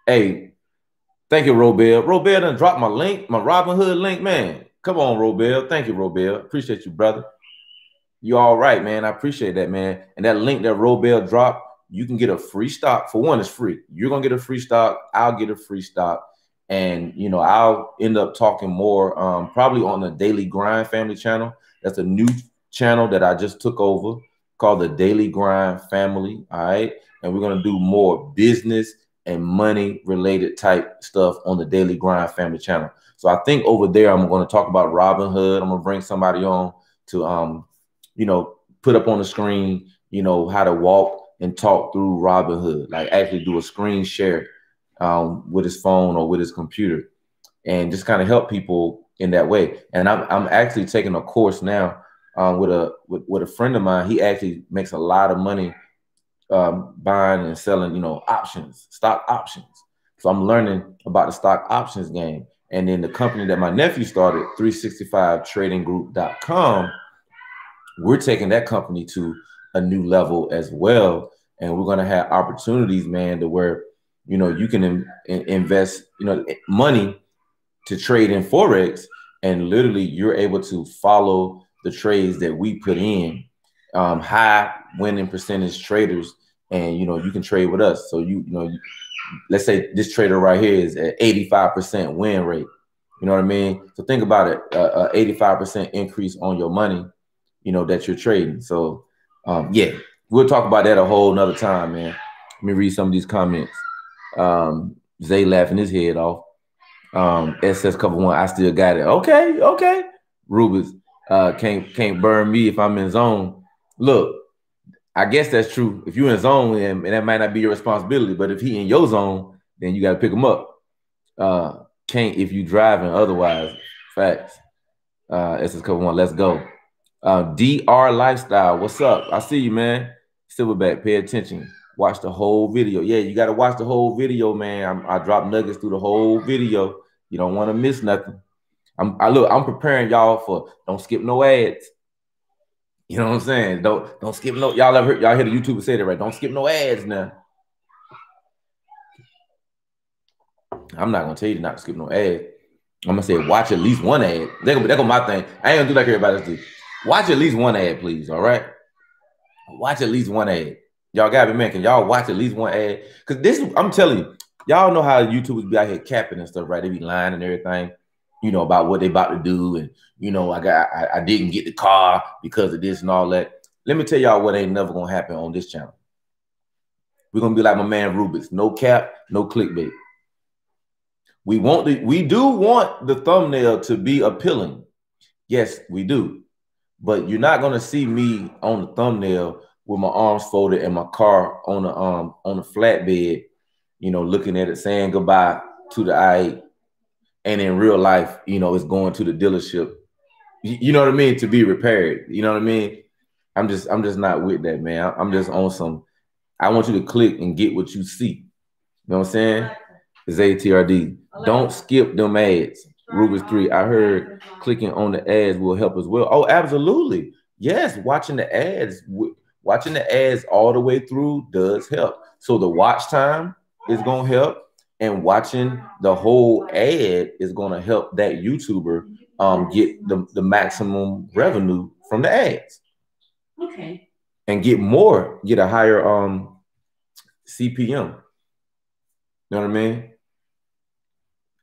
hey, Thank you, Robel. Robel done dropped my link, my Robinhood link, man. Come on, Robel. Thank you, Robel. Appreciate you, brother. You all right, man. I appreciate that, man. And that link that Robel dropped, you can get a free stock. For one, it's free. You're gonna get a free stock. I'll get a free stock. And you know, I'll end up talking more um, probably on the Daily Grind Family channel. That's a new channel that I just took over called the Daily Grind Family. All right. And we're gonna do more business and money related type stuff on the Daily Grind Family channel. So I think over there I'm going to talk about Robinhood. I'm going to bring somebody on to um, you know, put up on the screen, you know, how to walk and talk through Robinhood, like actually do a screen share um, with his phone or with his computer, and just kind of help people in that way. And I'm I'm actually taking a course now um, with a with, with a friend of mine. He actually makes a lot of money um, buying and selling, you know, options, stock options. So I'm learning about the stock options game. And then the company that my nephew started, 365tradinggroup.com, we're taking that company to a new level as well. And we're going to have opportunities, man, to where, you know, you can in, in invest, you know, money to trade in Forex. And literally you're able to follow the trades that we put in, um, high winning percentage traders. And, you know, you can trade with us. So you, you know, you, let's say this trader right here is at 85% win rate. You know what I mean? So think about it, uh, uh, 85% increase on your money, you know, that you're trading. So um, yeah, we'll talk about that a whole nother time, man. Let me read some of these comments. Um, Zay laughing his head off. Um, SS couple one, I still got it. Okay, okay. Rubens uh, can't can't burn me if I'm in zone. Look, I guess that's true. If you're in zone, and, and that might not be your responsibility, but if he in your zone, then you got to pick him up. Uh, can't if you driving otherwise. Facts. Uh, SS couple one, let's go. Uh, DR Lifestyle, what's up? I see you, man. Silverback, pay attention. Watch the whole video. Yeah, you got to watch the whole video, man. I'm, i drop nuggets through the whole video. You don't want to miss nothing. I'm, I look. I'm preparing y'all for. Don't skip no ads. You know what I'm saying? Don't don't skip no. Y'all ever y'all hear the YouTuber say that right? Don't skip no ads now. I'm not gonna tell you not to skip no ad. I'm gonna say watch at least one ad. That go, that go my thing. I ain't gonna do like everybody else do. Watch at least one ad, please. All right. Watch at least one ad. Y'all got me, man. Can y'all watch at least one ad? Cause this, I'm telling you, y'all know how YouTubers be out here capping and stuff, right? They be lying and everything, you know, about what they about to do, and you know, I got, I, I didn't get the car because of this and all that. Let me tell y'all what ain't never gonna happen on this channel. We're gonna be like my man Rubens, no cap, no clickbait. We want the, we do want the thumbnail to be appealing. Yes, we do. But you're not gonna see me on the thumbnail with my arms folded and my car on the um on the flatbed, you know, looking at it, saying goodbye to the I. And in real life, you know, it's going to the dealership. You know what I mean? To be repaired. You know what I mean? I'm just I'm just not with that, man. I'm just on some. I want you to click and get what you see. You know what I'm saying? It's ATRD. Don't skip them ads. Rubik's three. I heard clicking on the ads will help as well. Oh, absolutely. Yes, watching the ads, watching the ads all the way through does help. So the watch time is gonna help, and watching the whole ad is gonna help that YouTuber um get the, the maximum revenue from the ads. Okay. And get more, get a higher um CPM. You know what I mean?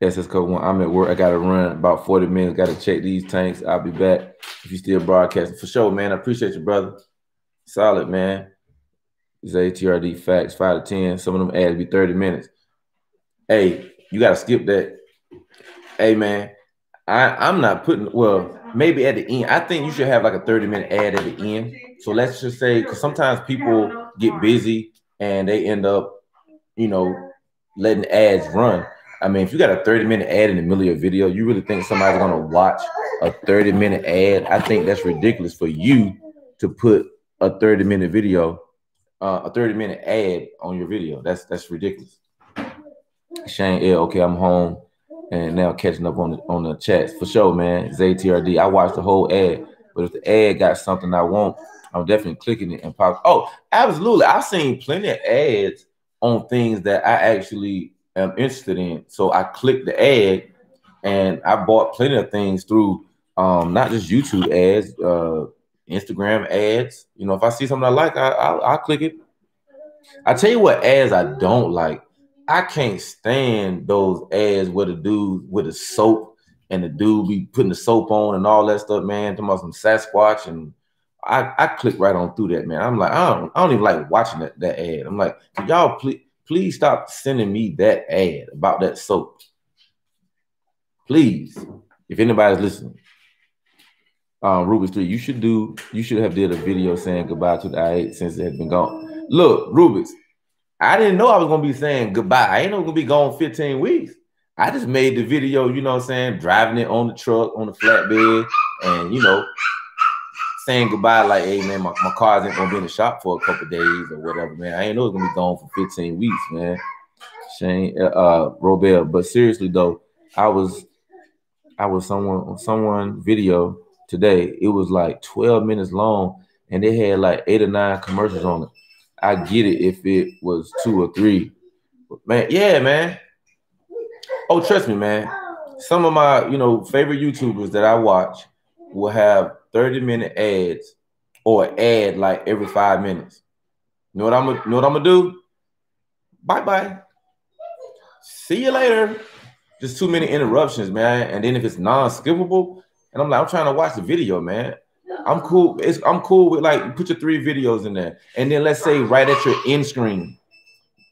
SS code one. I'm at work. I gotta run about 40 minutes. Gotta check these tanks. I'll be back if you still broadcasting. For sure, man. I appreciate you, brother. Solid, man. These ATRD facts, five to 10. Some of them ads be 30 minutes. Hey, you gotta skip that. Hey man, I, I'm not putting well, maybe at the end. I think you should have like a 30 minute ad at the end. So let's just say because sometimes people get busy and they end up, you know, letting ads run. I mean, if you got a 30 minute ad in the middle of your video, you really think somebody's gonna watch a 30 minute ad? I think that's ridiculous for you to put a 30 minute video, uh, a 30 minute ad on your video. That's that's ridiculous. Shane L, okay, I'm home and now catching up on the on the chats for sure, man. ZTRD. I watched the whole ad, but if the ad got something I want, I'm definitely clicking it and pop. Oh, absolutely. I've seen plenty of ads on things that I actually am interested in. So I clicked the ad, and I bought plenty of things through um, not just YouTube ads, uh, Instagram ads. You know, if I see something I like, I, I I click it. I tell you what ads I don't like. I can't stand those ads where the dude with the soap and the dude be putting the soap on and all that stuff, man. Talking about some Sasquatch and I, I click right on through that, man. I'm like, I don't, I don't even like watching that, that ad. I'm like, y'all please, please stop sending me that ad about that soap. Please, if anybody's listening, um, three, you should do, you should have did a video saying goodbye to the i8 since it had been gone. Look, Rubik's, I didn't know I was gonna be saying goodbye. I ain't know gonna be gone 15 weeks. I just made the video, you know what I'm saying, driving it on the truck, on the flatbed, and you know, saying goodbye, like, hey man, my, my car isn't gonna be in the shop for a couple days or whatever, man. I ain't know it's gonna be gone for 15 weeks, man. Shane, uh, uh Robel. But seriously though, I was I was someone someone video today. It was like 12 minutes long, and they had like eight or nine commercials on it. I get it if it was two or three. But man, yeah, man. Oh, trust me, man. Some of my, you know, favorite YouTubers that I watch will have 30 minute ads or ad like every five minutes. Know what I'm gonna know what I'm gonna do? Bye bye. See you later. Just too many interruptions, man. And then if it's non-skippable, and I'm like, I'm trying to watch the video, man. I'm cool. It's, I'm cool with like put your three videos in there, and then let's say right at your end screen,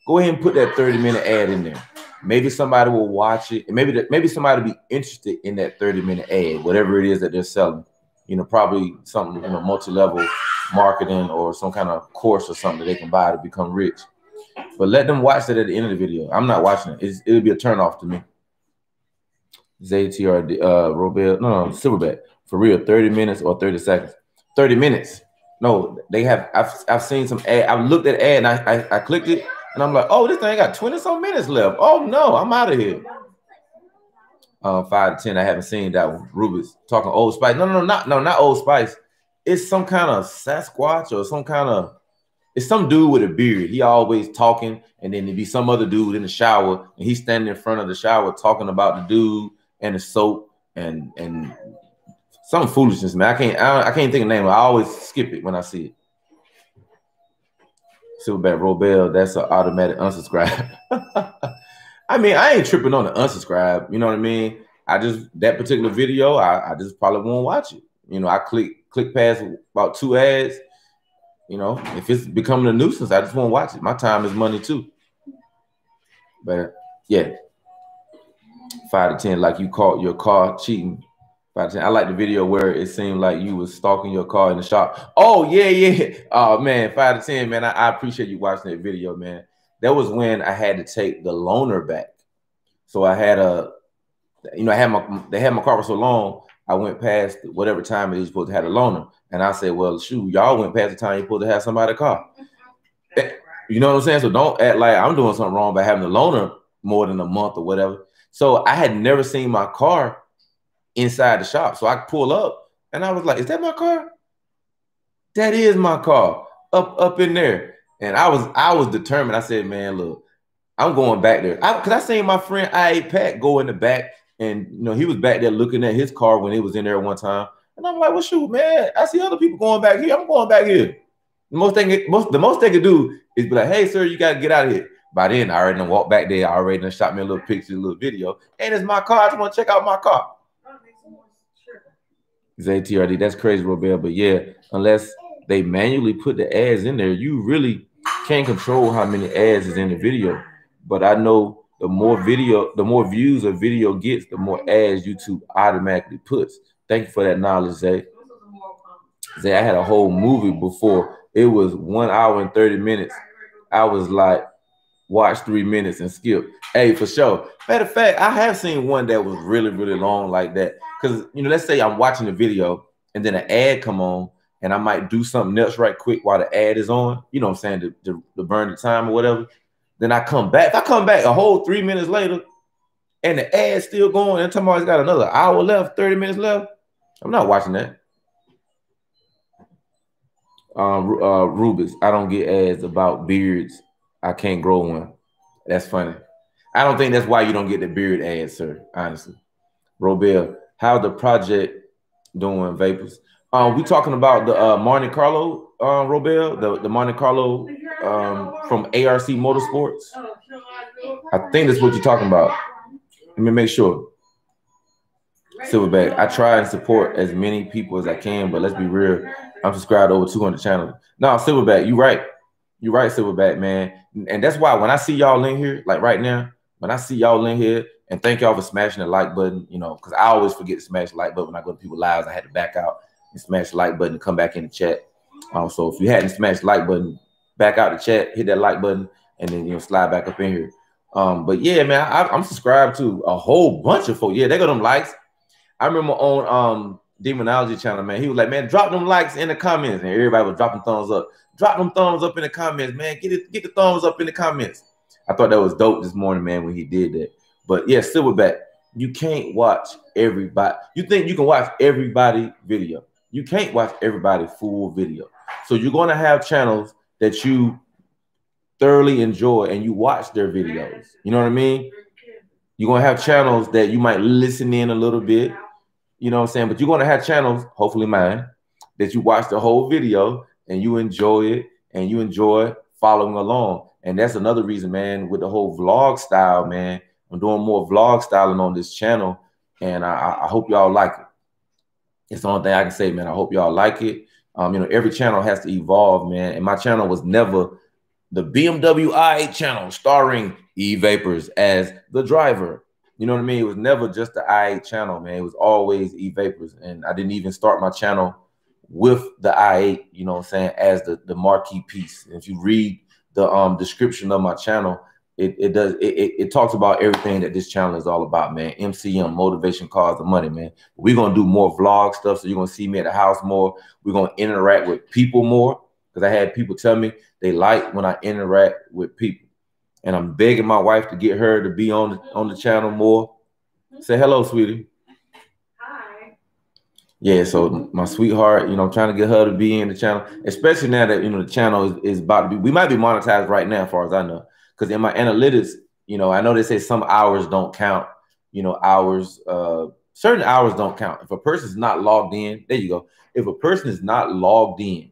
go ahead and put that 30 minute ad in there. Maybe somebody will watch it, and maybe that maybe somebody will be interested in that 30 minute ad, whatever it is that they're selling you know, probably something, you know, multi-level marketing or some kind of course or something that they can buy to become rich. But let them watch that at the end of the video. I'm not watching it. It's, it'll be a turn off to me. ZTR, uh, Robel, no, no, Silverback. For real, 30 minutes or 30 seconds. 30 minutes. No, they have, I've, I've seen some ad. I've looked at ad and I, I, I clicked it and I'm like, oh, this thing got 20 some minutes left. Oh no, I'm out of here uh, five to ten. I haven't seen that one. Rubik's talking Old Spice. No, no, no, not no, not Old Spice. It's some kind of Sasquatch or some kind of. It's some dude with a beard. He always talking, and then there be some other dude in the shower, and he's standing in front of the shower talking about the dude and the soap and and some foolishness, man. I can't I, I can't think of name. I always skip it when I see it. Silverback Robel, that's an automatic unsubscribe. I mean, I ain't tripping on the unsubscribe. You know what I mean? I just that particular video, I, I just probably won't watch it. You know, I click click past about two ads. You know, if it's becoming a nuisance, I just won't watch it. My time is money too. But yeah, five to ten, like you caught your car cheating. Five to ten. I like the video where it seemed like you was stalking your car in the shop. Oh yeah, yeah. Oh man, five to ten, man. I, I appreciate you watching that video, man that was when I had to take the loaner back. So I had a, you know, I had my they had my car for so long. I went past whatever time it was supposed to have a loaner, and I said, "Well, shoot, y'all went past the time you're supposed to have somebody car." You know what I'm saying? So don't act like I'm doing something wrong by having the loaner more than a month or whatever. So I had never seen my car inside the shop. So I pull up and I was like, "Is that my car?" That is my car up up in there. And I was I was determined. I said, man, look, I'm going back there. I, Cause I seen my friend I Pat go in the back, and you know he was back there looking at his car when it was in there one time. And I'm like, well, shoot, man, I see other people going back here. I'm going back here. The most thing, most the most they could do is be like, hey, sir, you gotta get out of here. By then, I already walked back there. I already done shot me a little picture, a little video, and it's my car. I just want to check out my car. ZTRD, that's crazy, Robert. But yeah, unless they manually put the ads in there, you really can't control how many ads is in the video. But I know the more video, the more views a video gets, the more ads YouTube automatically puts. Thank you for that knowledge, Zay. Zay, I had a whole movie before. It was one hour and 30 minutes. I was like, watch three minutes and skip. Hey, for sure. Matter of fact, I have seen one that was really, really long like that. Because you know, let's say I'm watching a video and then an ad come on and I might do something else right quick while the ad is on, you know what I'm saying, to, to, to burn the time or whatever. Then I come back. If I come back a whole three minutes later and the ad's still going, and tomorrow's got another hour left, 30 minutes left, I'm not watching that. Um, uh, Rubis, I don't get ads about beards. I can't grow one. That's funny. I don't think that's why you don't get the beard ad, sir. Honestly, Robel, how the project doing, Vapors? Um, we talking about the uh, Monte Carlo, uh, Robel, the the Monte Carlo um, from ARC Motorsports. I think that's what you're talking about. Let me make sure. Silverback. I try and support as many people as I can, but let's be real. I'm subscribed over 200 channels. No, Silverback, you right. You right, Silverback, man. And that's why when I see y'all in here, like right now, when I see y'all in here, and thank y'all for smashing the like button, you know, because I always forget to smash the like button when I go to people lives. I had to back out and smash the like button and come back in the chat. Um, so if you hadn't smashed the like button, back out the chat, hit that like button, and then you know slide back up in here. Um, but yeah, man, I, am subscribed to a whole bunch of folks. Yeah, they got them likes. I remember on um Demonology channel, man. He was like, man, drop them likes in the comments, and everybody was dropping thumbs up. Drop them thumbs up in the comments, man. Get it, get the thumbs up in the comments. I thought that was dope this morning, man, when he did that. But yeah, Silverback, you can't watch everybody. You think you can watch everybody video? You can't watch everybody full video. So you're gonna have channels that you thoroughly enjoy and you watch their videos. You know what I mean? You're gonna have channels that you might listen in a little bit. You know what I'm saying? But you're gonna have channels, hopefully mine, that you watch the whole video and you enjoy it and you enjoy following along. And that's another reason, man, with the whole vlog style, man. I'm doing more vlog styling on this channel, and I, I hope y'all like it. It's the only thing I can say, man. I hope y'all like it. Um, you know, every channel has to evolve, man. And my channel was never the BMW i8 channel starring E Vapors as the driver. You know what I mean? It was never just the i8 channel, man. It was always E Vapors. And I didn't even start my channel with the i8, you know what I'm saying, as the, the marquee piece. And if you read the um description of my channel, it, it does it, it, talks about everything that this channel is all about, man. MCM, motivation, cause the money, man. We're gonna do more vlog stuff, so you're gonna see me at the house more. We're gonna interact with people more because I had people tell me they like when I interact with people, and I'm begging my wife to get her to be on the on the channel more. Say hello, sweetie. Hi. Yeah, so my sweetheart, you know, I'm trying to get her to be in the channel, especially now that you know the channel is, is about to be. We might be monetized right now, as far as I know because in my analytics, you know, I know they say some hours don't count. You know, hours, uh, certain hours don't count. If a person is not logged in, there you go. If a person is not logged in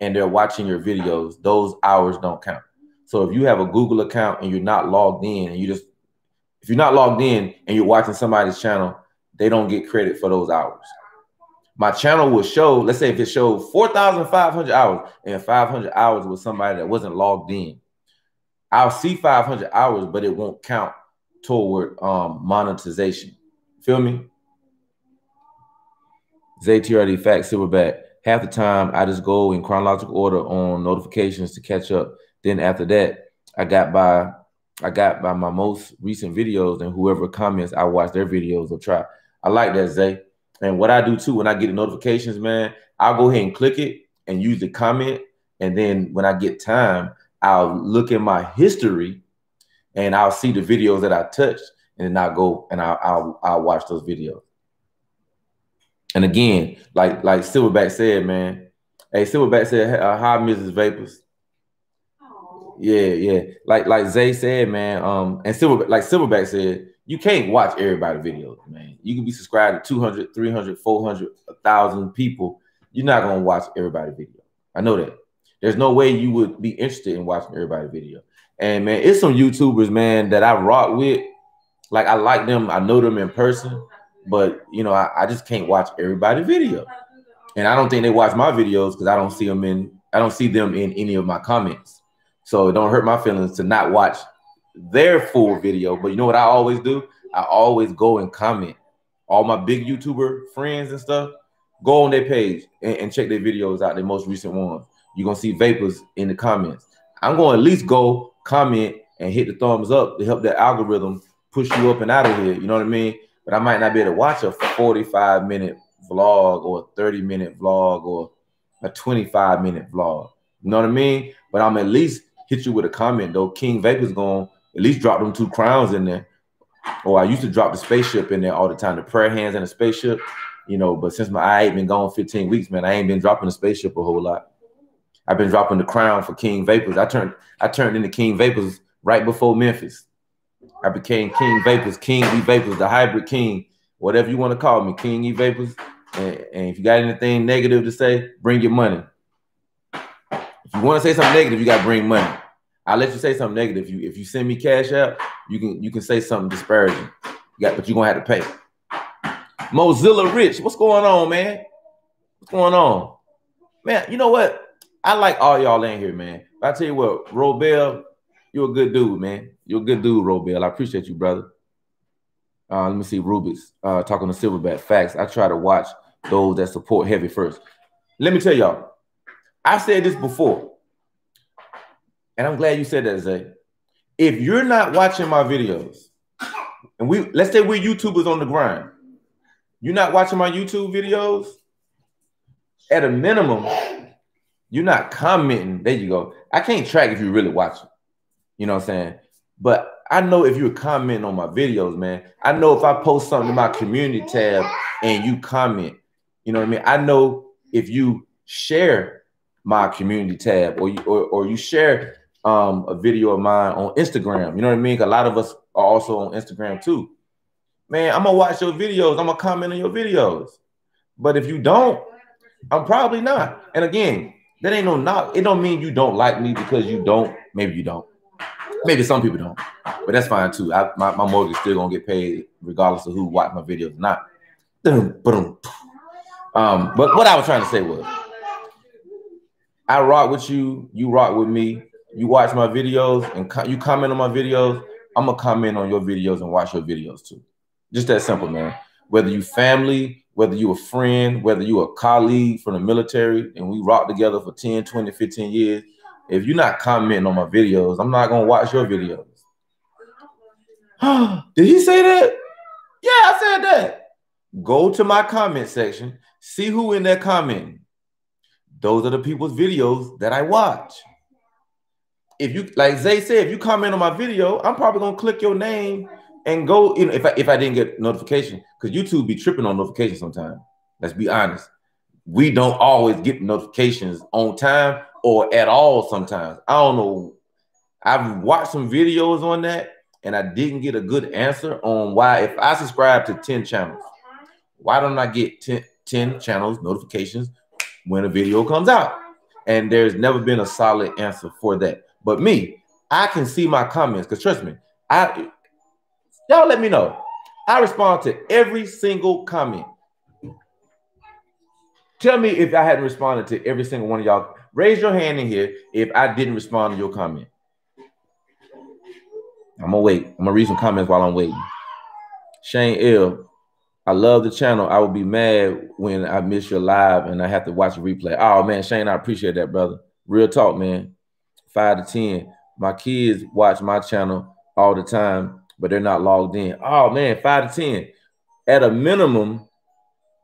and they're watching your videos, those hours don't count. So if you have a Google account and you're not logged in, and you just if you're not logged in and you're watching somebody's channel, they don't get credit for those hours. My channel will show, let's say if it showed 4,500 hours and 500 hours with somebody that wasn't logged in, I'll see 500 hours, but it won't count toward um, monetization. Feel me? ZTRD Fact Silverback. Half the time, I just go in chronological order on notifications to catch up. Then after that, I got by I got by my most recent videos, and whoever comments, I watch their videos or try. I like that, Zay. And what I do too, when I get the notifications, man, I'll go ahead and click it and use the comment. And then when I get time, I'll look at my history and I'll see the videos that I touched, and then I'll go and I'll I'll, I'll watch those videos. And again, like like Silverback said, man. Hey, Silverback said, uh, "Hi, Mrs. Vapors." Yeah, yeah. Like like Zay said, man. Um, and Silver like Silverback said, you can't watch everybody videos, man. You can be subscribed to 200, 300, 400, 1,000 people. You're not gonna watch everybody video. I know that. There's no way you would be interested in watching everybody video. And man, it's some YouTubers, man, that I rock with. Like I like them, I know them in person, but you know, I, I just can't watch everybody video. And I don't think they watch my videos because I don't see them in I don't see them in any of my comments. So it don't hurt my feelings to not watch their full video. But you know what I always do? I always go and comment. All my big YouTuber friends and stuff, go on their page and, and check their videos out, their most recent ones you're gonna see vapors in the comments. I'm gonna at least go comment and hit the thumbs up to help that algorithm push you up and out of here. You know what I mean? But I might not be able to watch a 45 minute vlog or a 30 minute vlog or a 25 minute vlog. You know what I mean? But I'm at least hit you with a comment though. King Vapors going to at least drop them two crowns in there. Or I used to drop the spaceship in there all the time, the prayer hands and the spaceship, you know. But since my eye ain't been gone 15 weeks, man, I ain't been dropping the spaceship a whole lot. I've been dropping the crown for King Vapors. I turned I turned into King Vapors right before Memphis. I became King Vapors, King E Vapors, the hybrid king, whatever you want to call me, King E Vapors. And, and if you got anything negative to say, bring your money. If you want to say something negative, you got to bring money. I'll let you say something negative. If you if you send me cash out, you can you can say something disparaging. You got, but you're gonna have to pay. Mozilla Rich, what's going on, man? What's going on? Man, you know what? I like all y'all in here, man. I tell you what, Robel, you're a good dude, man. You're a good dude, Robel. I appreciate you, brother. Uh, let me see Rubik's uh, talking to Silverback. Facts. I try to watch those that support heavy first. Let me tell y'all, I said this before, and I'm glad you said that, Zay. If you're not watching my videos, and we let's say we're YouTubers on the grind, you're not watching my YouTube videos, at a minimum, you're not commenting. There you go. I can't track if you really watching. You know what I'm saying? But I know if you're commenting on my videos, man. I know if I post something in my community tab and you comment, you know what I mean? I know if you share my community tab or you or, or you share um, a video of mine on Instagram, you know what I mean? A lot of us are also on Instagram too. Man, I'm gonna watch your videos, I'm gonna comment on your videos. But if you don't, I'm probably not. And again, that ain't no knock. It don't mean you don't like me because you don't. Maybe you don't. Maybe some people don't, but that's fine too. I, my, my mortgage still gonna get paid regardless of who watch my videos or not. Um, but what I was trying to say was, I rock with you. You rock with me. You watch my videos and co- you comment on my videos. I'm gonna comment on your videos and watch your videos too. Just that simple, man. Whether you family, whether you a friend, whether you a colleague from the military, and we rock together for 10, 20, 15 years, if you're not commenting on my videos, I'm not gonna watch your videos. Did he say that? Yeah, I said that. Go to my comment section, see who in there commenting. Those are the people's videos that I watch. If you like Zay said, if you comment on my video, I'm probably gonna click your name and go. You know, if I if I didn't get notification, because YouTube be tripping on notifications sometimes. Let's be honest. We don't always get notifications on time or at all sometimes. I don't know. I've watched some videos on that and I didn't get a good answer on why, if I subscribe to 10 channels, why don't I get 10, 10 channels notifications when a video comes out? And there's never been a solid answer for that. But me, I can see my comments because trust me, I y'all let me know. I respond to every single comment. Tell me if I hadn't responded to every single one of y'all Raise your hand in here if I didn't respond to your comment. I'm gonna wait. I'm gonna read some comments while I'm waiting. Shane L. I love the channel. I would be mad when I miss your live and I have to watch a replay. Oh man, Shane, I appreciate that, brother. Real talk, man. Five to ten. My kids watch my channel all the time, but they're not logged in. Oh man, five to ten. At a minimum,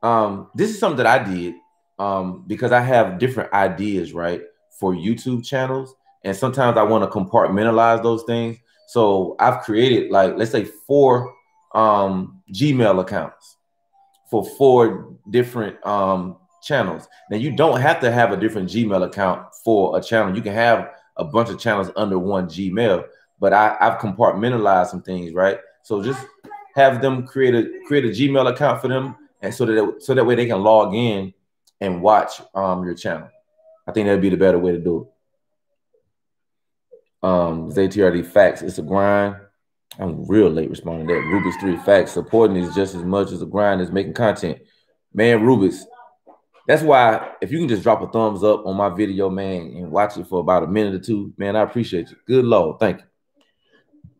um, this is something that I did um, because I have different ideas, right, for YouTube channels. And sometimes I want to compartmentalize those things. So I've created like, let's say four um, Gmail accounts for four different um, channels. Now you don't have to have a different Gmail account for a channel. You can have a bunch of channels under one Gmail, but I, I've compartmentalized some things, right? So just have them create a create a Gmail account for them, and so that so that way they can log in and watch um, your channel. I think that'd be the better way to do it. Um, ZTRD facts, it's a grind. I'm real late responding that. Rubik's three facts. Supporting is just as much as a grind as making content. Man, Rubik's. That's why if you can just drop a thumbs up on my video, man, and watch it for about a minute or two, man, I appreciate you. Good Lord, thank you.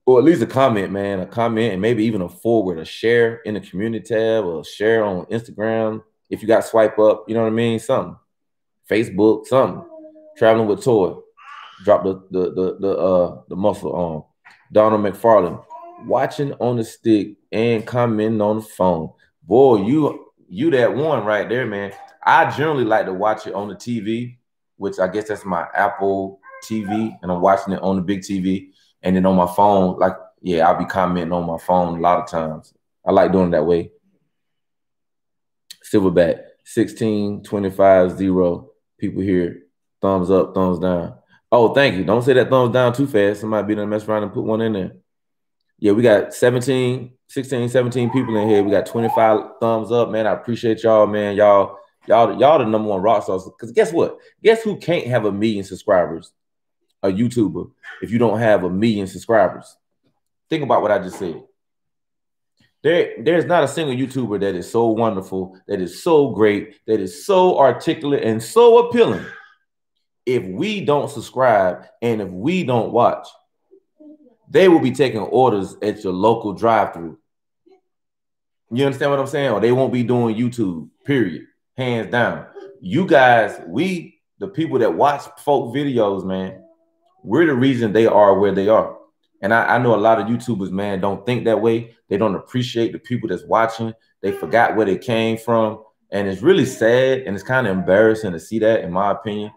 Or at least a comment, man, a comment, and maybe even a forward, a share in the community tab, or share on Instagram, if you got swipe up, you know what I mean? Something. Facebook, something. Traveling with Toy. Drop the the the the uh the muscle on. Donald McFarland. Watching on the stick and commenting on the phone. Boy, you you that one right there, man. I generally like to watch it on the TV, which I guess that's my Apple TV, and I'm watching it on the big TV. And then on my phone, like, yeah, I'll be commenting on my phone a lot of times. I like doing that way. Silverback 16, 25, 0. People here. Thumbs up, thumbs down. Oh, thank you. Don't say that thumbs down too fast. Somebody be done mess around and put one in there. Yeah, we got 17, 16, 17 people in here. We got 25 thumbs up, man. I appreciate y'all, man. Y'all, y'all, y'all the number one rock stars. Because guess what? Guess who can't have a million subscribers? A YouTuber, if you don't have a million subscribers. Think about what I just said. There, there's not a single YouTuber that is so wonderful, that is so great, that is so articulate and so appealing. If we don't subscribe and if we don't watch, they will be taking orders at your local drive-through. You understand what I'm saying? Or they won't be doing YouTube, period. Hands down. You guys, we, the people that watch folk videos, man, we're the reason they are where they are. And I, I, know a lot of YouTubers, man, don't think that way. They don't appreciate the people that's watching. They forgot where they came from. And it's really sad and it's kind of embarrassing to see that, in my opinion.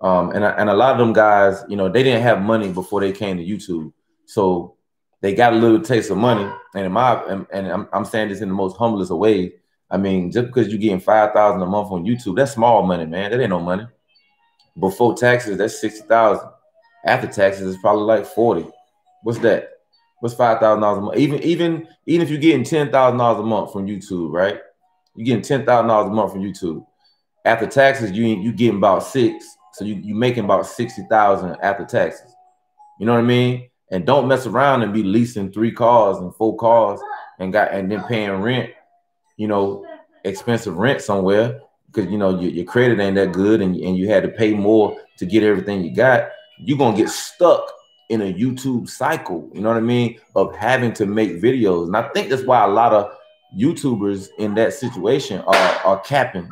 Um, and, and a lot of them guys, you know, they didn't have money before they came to YouTube. So they got a little taste of money. And in my and, and I'm, I'm saying this in the most humblest of ways. I mean, just because you're getting 5,000 a month on YouTube, that's small money, man. That ain't no money. Before taxes, that's 60,000. After taxes, it's probably like 40. What's that? What's five thousand dollars a month? Even even even if you're getting ten thousand dollars a month from YouTube, right? You're getting ten thousand dollars a month from YouTube. After taxes, you you getting about six, so you you making about sixty thousand after taxes. You know what I mean? And don't mess around and be leasing three cars and four cars and got and then paying rent. You know, expensive rent somewhere because you know your, your credit ain't that good and, and you had to pay more to get everything you got. You're gonna get stuck in a YouTube cycle, you know what I mean, of having to make videos. And I think that's why a lot of YouTubers in that situation are, are capping,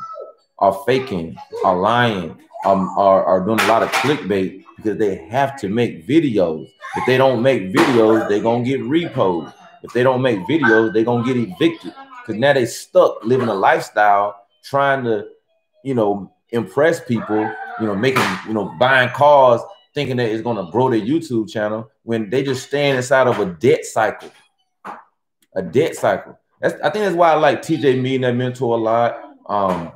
are faking, are lying, um, are, are doing a lot of clickbait because they have to make videos. If they don't make videos, they're gonna get repoed. If they don't make videos, they're gonna get evicted. Because now they stuck living a lifestyle trying to, you know, impress people, you know, making, you know, buying cars thinking that it's going to grow their YouTube channel when they just staying inside of a debt cycle. A debt cycle. That's I think that's why I like TJ Me and that mentor a lot. Um,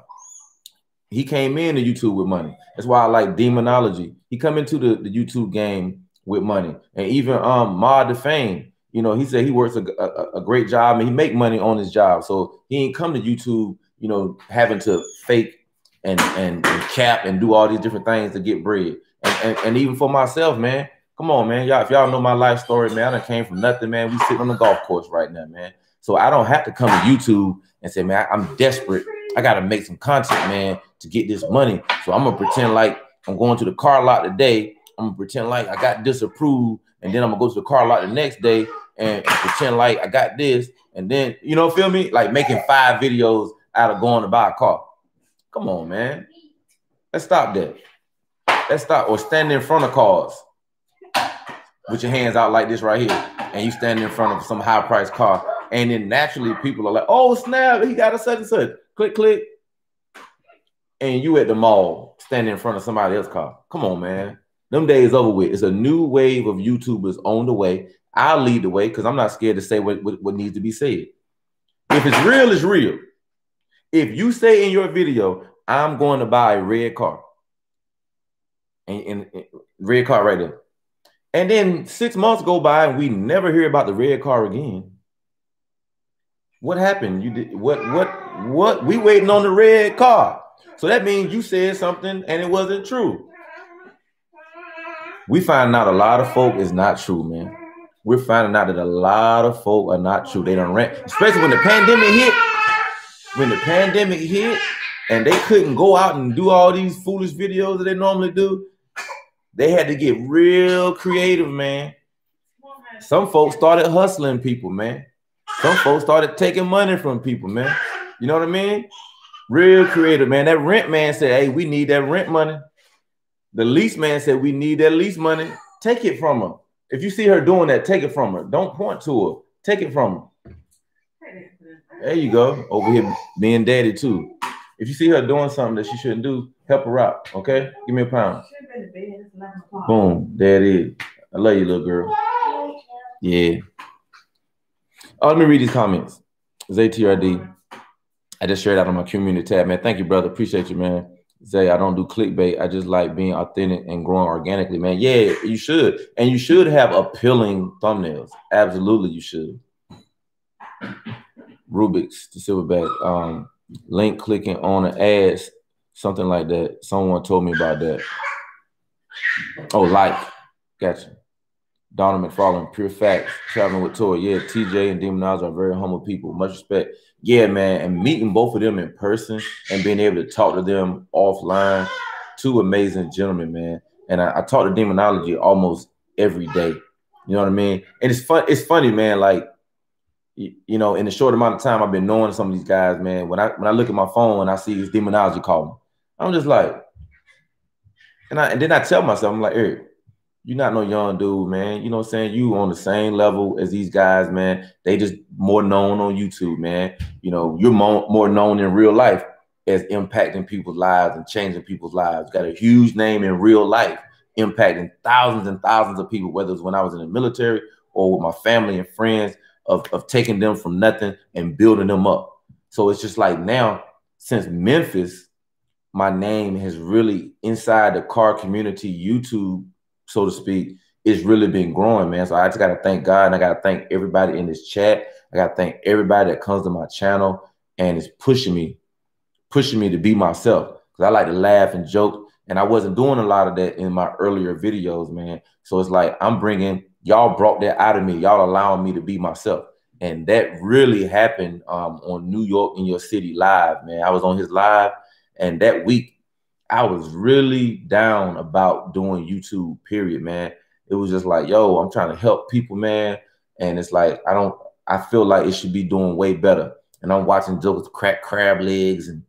he came in to YouTube with money. That's why I like Demonology. He come into the, the YouTube game with money, and even um Mod the Fame. You know, he said he works a, a, a great job and he make money on his job. So he ain't come to YouTube, you know, having to fake and, and, and cap and do all these different things to get bread and, and, and, even for myself, man. Come on, man. Y'all, if y'all know my life story, man, I came from nothing, man. We sitting on the golf course right now, man. So I don't have to come to YouTube and say, man, I'm desperate. I gotta make some content, man, to get this money. So I'm gonna pretend like I'm going to the car lot today. I'm gonna pretend like I got disapproved, and then I'm gonna go to the car lot the next day and pretend like I got this, and then you know, feel me? Like making five videos out of going to buy a car. Come on, man. Let's stop that. Let's stop. Or stand in front of cars with your hands out like this right here, and you stand in front of some high priced car, and then naturally people are like, "Oh snap, he got a such and such." Click, click, and you at the mall standing in front of somebody else's car. Come on, man. Them days over with. It's a new wave of YouTubers on the way. I'll lead the way because I'm not scared to say what, what, what needs to be said. If it's real, it's real. If you say in your video, I'm going to buy a red car, and, and, and red car right there. And then six months go by and we never hear about the red car again. What happened? You did what? What? What? We waiting on the red car. So that means you said something and it wasn't true. We find out a lot of folk is not true, man. We're finding out that a lot of folk are not true. They don't rent, especially when the pandemic hit. When the pandemic hit and they couldn't go out and do all these foolish videos that they normally do, they had to get real creative, man. Some folks started hustling people, man. Some folks started taking money from people, man. You know what I mean? Real creative, man. That rent man said, Hey, we need that rent money. The lease man said, We need that lease money. Take it from her. If you see her doing that, take it from her. Don't point to her. Take it from her. There you go. Over here being daddy too. If you see her doing something that she shouldn't do, help her out. Okay? Give me a pound. Boom. There it is. I love you, little girl. Yeah. Oh, let me read these comments. ATRD. I just shared out on my community tab, man. Thank you, brother. Appreciate you, man. Say I don't do clickbait. I just like being authentic and growing organically, man. Yeah, you should, and you should have appealing thumbnails. Absolutely, you should. Rubik's the silverback. Um, link clicking on the ads, something like that. Someone told me about that. Oh, like, gotcha. Donald McFarland, pure facts, traveling with Toy. Yeah, TJ and Demonage are very humble people. Much respect. Yeah, man. And meeting both of them in person and being able to talk to them offline, two amazing gentlemen, man. And I, I talk to demonology almost every day. You know what I mean? And it's fun, it's funny, man. Like, you, you know, in the short amount of time I've been knowing some of these guys, man. When I when I look at my phone and I see this demonology calling, I'm just like, and I and then I tell myself, I'm like, Eric, you're not no young dude, man. You know what I'm saying? You on the same level as these guys, man. They just more known on YouTube, man. You know, you're more, more known in real life as impacting people's lives and changing people's lives. Got a huge name in real life, impacting thousands and thousands of people, whether it's when I was in the military or with my family and friends, of, of taking them from nothing and building them up. So it's just like now, since Memphis, my name has really inside the car community, YouTube so to speak, it's really been growing, man. So I just gotta thank God and I gotta thank everybody in this chat. I gotta thank everybody that comes to my channel and is pushing me, pushing me to be myself. Cause I like to laugh and joke. And I wasn't doing a lot of that in my earlier videos, man. So it's like I'm bringing y'all brought that out of me. Y'all allowing me to be myself. And that really happened um, on New York in your city live, man. I was on his live, and that week I was really down about doing YouTube, period, man. It was just like, yo, I'm trying to help people, man. And it's like, I don't, I feel like it should be doing way better. And I'm watching jokers crack crab legs and,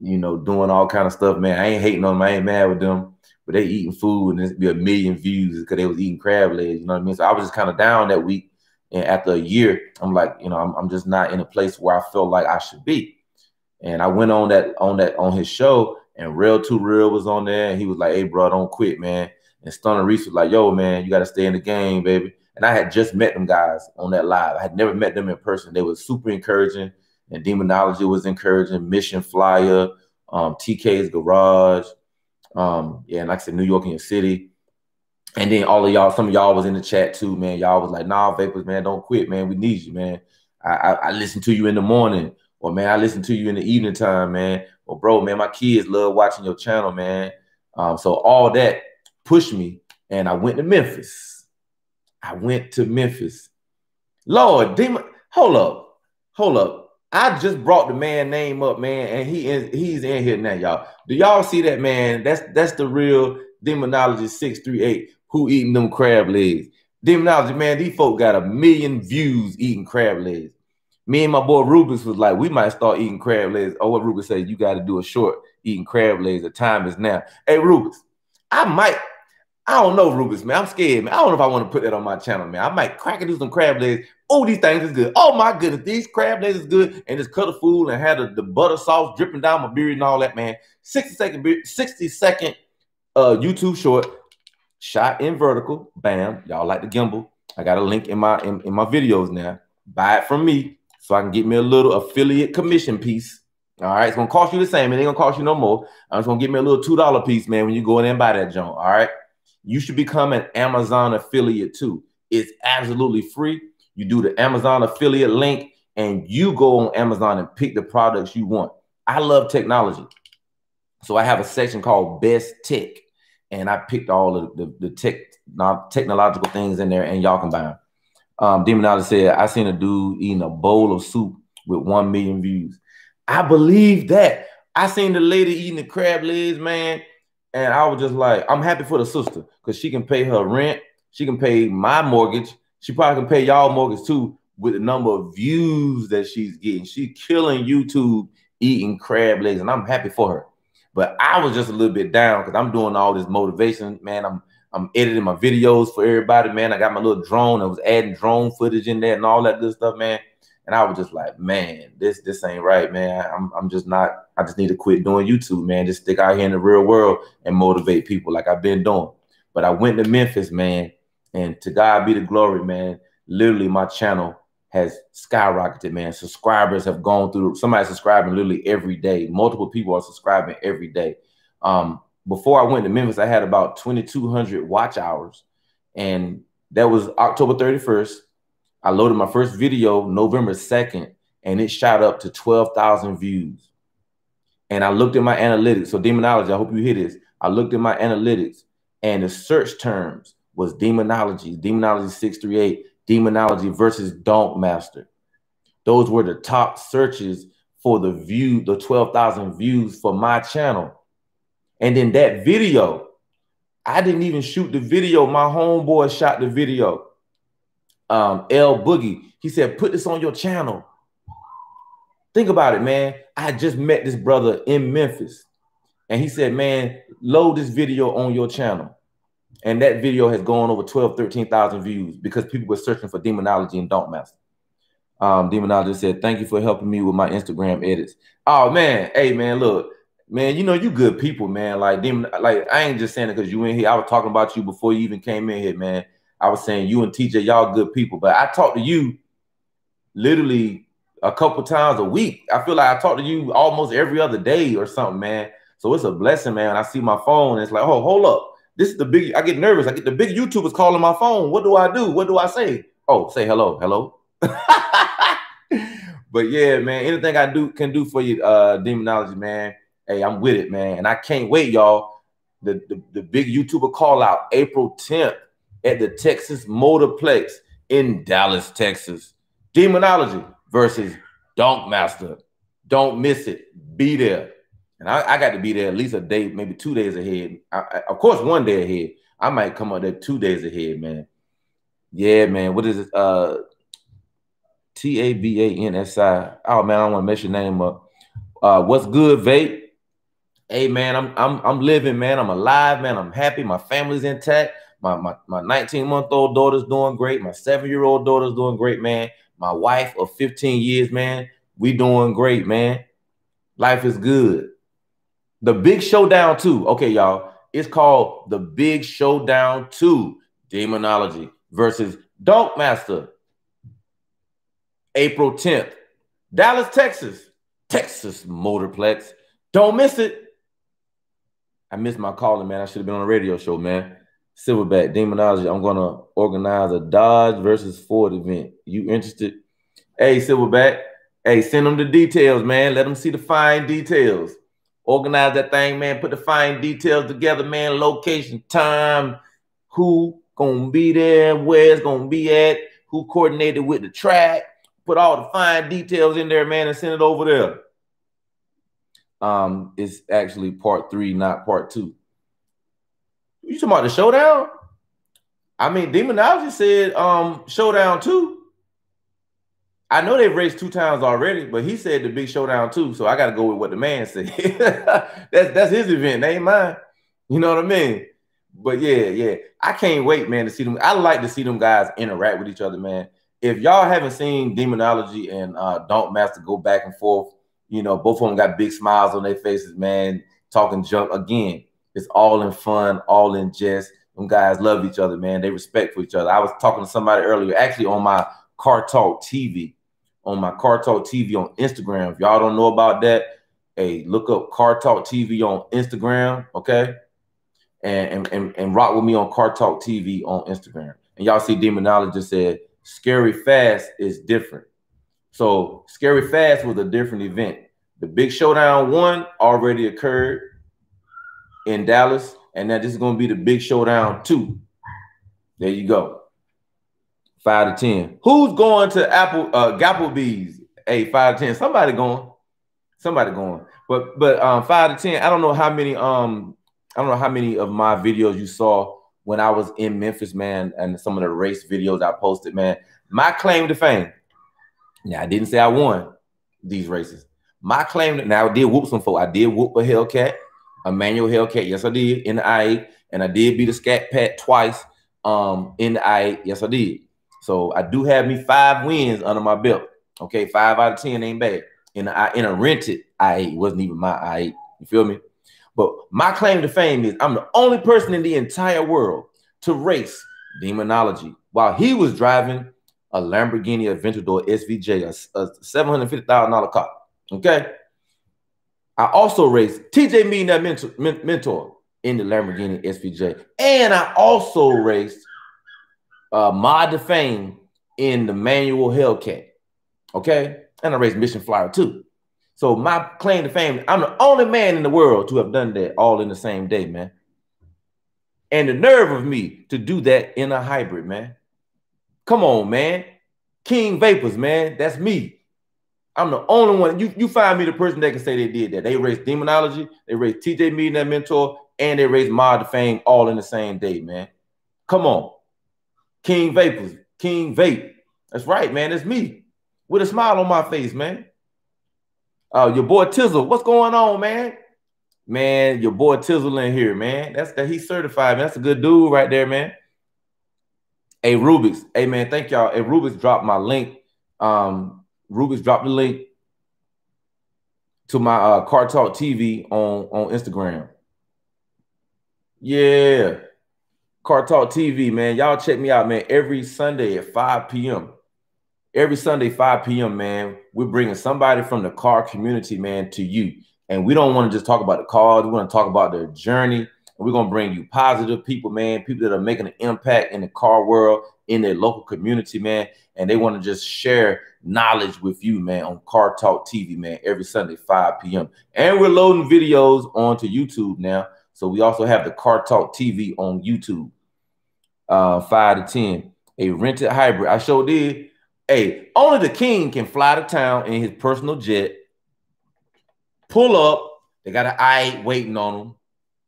you know, doing all kind of stuff, man. I ain't hating on them. I ain't mad with them, but they eating food and it's be a million views because they was eating crab legs. You know what I mean? So I was just kind of down that week. And after a year, I'm like, you know, I'm, I'm just not in a place where I feel like I should be. And I went on that on that on his show and Real Too Real was on there, and he was like, "Hey, bro, don't quit, man." And Stunner Reese was like, "Yo, man, you got to stay in the game, baby." And I had just met them guys on that live. I had never met them in person. They were super encouraging, and Demonology was encouraging. Mission Flyer, um, TK's Garage, um, yeah, and like I said, New York in your city. And then all of y'all, some of y'all was in the chat too, man. Y'all was like, "Nah, vapors, man, don't quit, man. We need you, man. I, I, I listen to you in the morning, or man, I listen to you in the evening time, man well, bro, man, my kids love watching your channel, man. Um, so all that pushed me, and I went to Memphis. I went to Memphis. Lord, demon, hold up, hold up. I just brought the man name up, man, and he is he's in here now, y'all. Do y'all see that man? That's that's the real demonologist 638 who eating them crab legs. Demonology, man, these folk got a million views eating crab legs me and my boy Rubens was like, we might start eating crab legs. Oh, what Rubens said, you got to do a short eating crab legs. The time is now. Hey, Rubens, I might, I don't know, Rubens, man. I'm scared, man. I don't know if I want to put that on my channel, man. I might crack and do some crab legs. Oh, these things is good. Oh my goodness, these crab legs is good. And just cut a fool and had the, the butter sauce dripping down my beard and all that, man. 60 second, 60 second uh, YouTube short, shot in vertical. Bam. Y'all like the gimbal. I got a link in my in, in my videos now. Buy it from me so I can get me a little affiliate commission piece. All right, it's gonna cost you the same. It ain't gonna cost you no more. I'm just gonna get me a little two dollar piece, man. When you go in and buy that junk, all right. You should become an Amazon affiliate too. It's absolutely free. You do the Amazon affiliate link, and you go on Amazon and pick the products you want. I love technology, so I have a section called Best Tech, and I picked all of the, the tech, technological things in there, and y'all can buy them. Um, Demonology said, I seen a dude eating a bowl of soup with 1 million views. I believe that. I seen the lady eating the crab legs, man. And I was just like, I'm happy for the sister because she can pay her rent. She can pay my mortgage. She probably can pay y'all mortgage too with the number of views that she's getting. She's killing YouTube eating crab legs, and I'm happy for her. But I was just a little bit down because I'm doing all this motivation, man. I'm I'm editing my videos for everybody, man. I got my little drone. I was adding drone footage in there and all that good stuff, man. And I was just like, man, this this ain't right, man. I'm I'm just not. I just need to quit doing YouTube, man. Just stick out here in the real world and motivate people like I've been doing. But I went to Memphis, man, and to God be the glory, man. Literally, my channel has skyrocketed, man. Subscribers have gone through. Somebody subscribing literally every day. Multiple people are subscribing every day. Um, before I went to Memphis, I had about 2,200 watch hours, and that was October 31st. I loaded my first video November 2nd, and it shot up to 12,000 views. And I looked at my analytics. So demonology, I hope you hear this. I looked at my analytics, and the search terms was demonology, demonology 638, demonology versus Donk Master. Those were the top searches for the view, the 12,000 views for my channel. And then that video, I didn't even shoot the video. My homeboy shot the video. Um, L Boogie. He said, put this on your channel. Think about it, man. I just met this brother in Memphis. And he said, man, load this video on your channel. And that video has gone over 12, 13,000 views because people were searching for demonology and Donk Master. Um, demonology said, thank you for helping me with my Instagram edits. Oh man, hey man, look, man, you know you good people, man. Like them, like I ain't just saying it because you in here. I was talking about you before you even came in here, man. I was saying you and TJ, y'all good people, but I talk to you literally a couple times a week. I feel like I talk to you almost every other day or something, man. So it's a blessing, man. I see my phone, it's like, oh, hold up. This is the big. I get nervous. I get the big YouTubers calling my phone. What do I do? What do I say? Oh, say hello, hello. but yeah, man, anything I do can do for you, uh, demonology, man. Hey, I'm with it, man. And I can't wait, y'all. The, the, the big YouTuber call out April 10th at the Texas Motorplex in Dallas, Texas. Demonology versus Donk Master. Don't miss it. Be there. And I, I, got to be there at least a day, maybe two days ahead. I, I, of course, one day ahead. I might come up there two days ahead, man. Yeah, man. What is it? Uh, T A B A N S I. Oh man, I don't want to mess your name up. Uh, what's good, vape? Hey man, I'm I'm I'm living, man. I'm alive, man. I'm happy. My family's intact. My my my 19 month old daughter's doing great. My seven year old daughter's doing great, man. My wife of 15 years, man. We doing great, man. Life is good. The Big Showdown 2. Okay, y'all. It's called The Big Showdown 2 Demonology versus Donk Master April 10th. Dallas, Texas. Texas Motorplex. Don't miss it. I missed my calling, man. I should have been on a radio show, man. Silverback Demonology. I'm gonna organize a Dodge versus Ford event. You interested? Hey, Silverback. Hey, send them the details, man. Let them see the fine details. Organize that thing, man. Put the fine details together, man. Location, time, who gonna be there, where it's gonna be at, who coordinated with the track, put all the fine details in there, man, and send it over there. Um, it's actually part three, not part two. You talking about the showdown? I mean, Demonology said um showdown two. I know they've raced two times already, but he said the big showdown too. So I got to go with what the man said. that's that's his event, ain't mine. You know what I mean? But yeah, yeah, I can't wait, man, to see them. I like to see them guys interact with each other, man if y'all haven't seen Demonology and uh, Donk Master go back and forth, you know, both of them got big smiles on their faces, man, talking junk again. It's all in fun, all in jest. Them guys love each other, man. They respect for each other. I was talking to somebody earlier, actually on my Car Talk TV, on my Car Talk TV on Instagram. If y'all don't know about that, hey, look up Car Talk TV on Instagram, okay? And, and, and, rock with me on Car Talk TV on Instagram. And y'all see Demonologist said, Scary Fast is different. So Scary Fast was a different event. The Big Showdown one already occurred in Dallas, and now this is going to be the Big Showdown two. There you go. Five to ten. Who's going to Apple uh Gapplebee's? Hey, five to ten. Somebody going. Somebody going. But but um five to ten. I don't know how many um I don't know how many of my videos you saw when I was in Memphis, man, and some of the race videos I posted, man. My claim to fame. Now I didn't say I won these races. My claim to now I did whoop some folk. I did whoop a Hellcat, a manual Hellcat. Yes, I did in the I8, and I did beat a Scat Pack twice um in the I8. Yes, I did. So I do have me five wins under my belt. Okay, five out of ten ain't bad. In a in a rented I8, it wasn't even my I8. You feel me? But my claim to fame is I'm the only person in the entire world to race demonology while he was driving a Lamborghini Aventador SVJ, a, a $750,000 car. Okay. I also raced TJ Mean that mentor, mentor in the Lamborghini SVJ. And I also raced uh, Mod Defame in the manual Hellcat. Okay. And I raced Mission Flyer too. So my claim to fame, I'm the only man in the world to have done that all in the same day, man. And the nerve of me to do that in a hybrid, man. Come on, man. King Vapors, man. That's me. I'm the only one. You, you find me the person that can say they did that. They raised Demonology, they raised TJ Meeting that mentor, and they raised Mod fame all in the same day, man. Come on. King Vapors, King Vape. That's right, man. It's me with a smile on my face, man. Uh, your boy Tizzle, what's going on, man? Man, your boy Tizzle in here, man. That's that he's certified, man. That's a good dude right there, man. Hey, Rubik's. Hey, man, thank y'all. Hey, Rubik's dropped my link. Um, Rubik's dropped the link to my uh, Car Talk TV on, on Instagram. Yeah. Car Talk TV, man. Y'all check me out, man, every Sunday at 5 p.m every Sunday, 5 p.m., man, we're bringing somebody from the car community, man, to you. And we don't want to just talk about the cars. We want to talk about their journey. And we're going to bring you positive people, man, people that are making an impact in the car world, in their local community, man. And they want to just share knowledge with you, man, on Car Talk TV, man, every Sunday, 5 p.m. And we're loading videos onto YouTube now. So we also have the Car Talk TV on YouTube, uh, 5 to 10. A rented hybrid. I showed did Hey, only the king can fly to town in his personal jet, pull up. They got an I-8 waiting on them,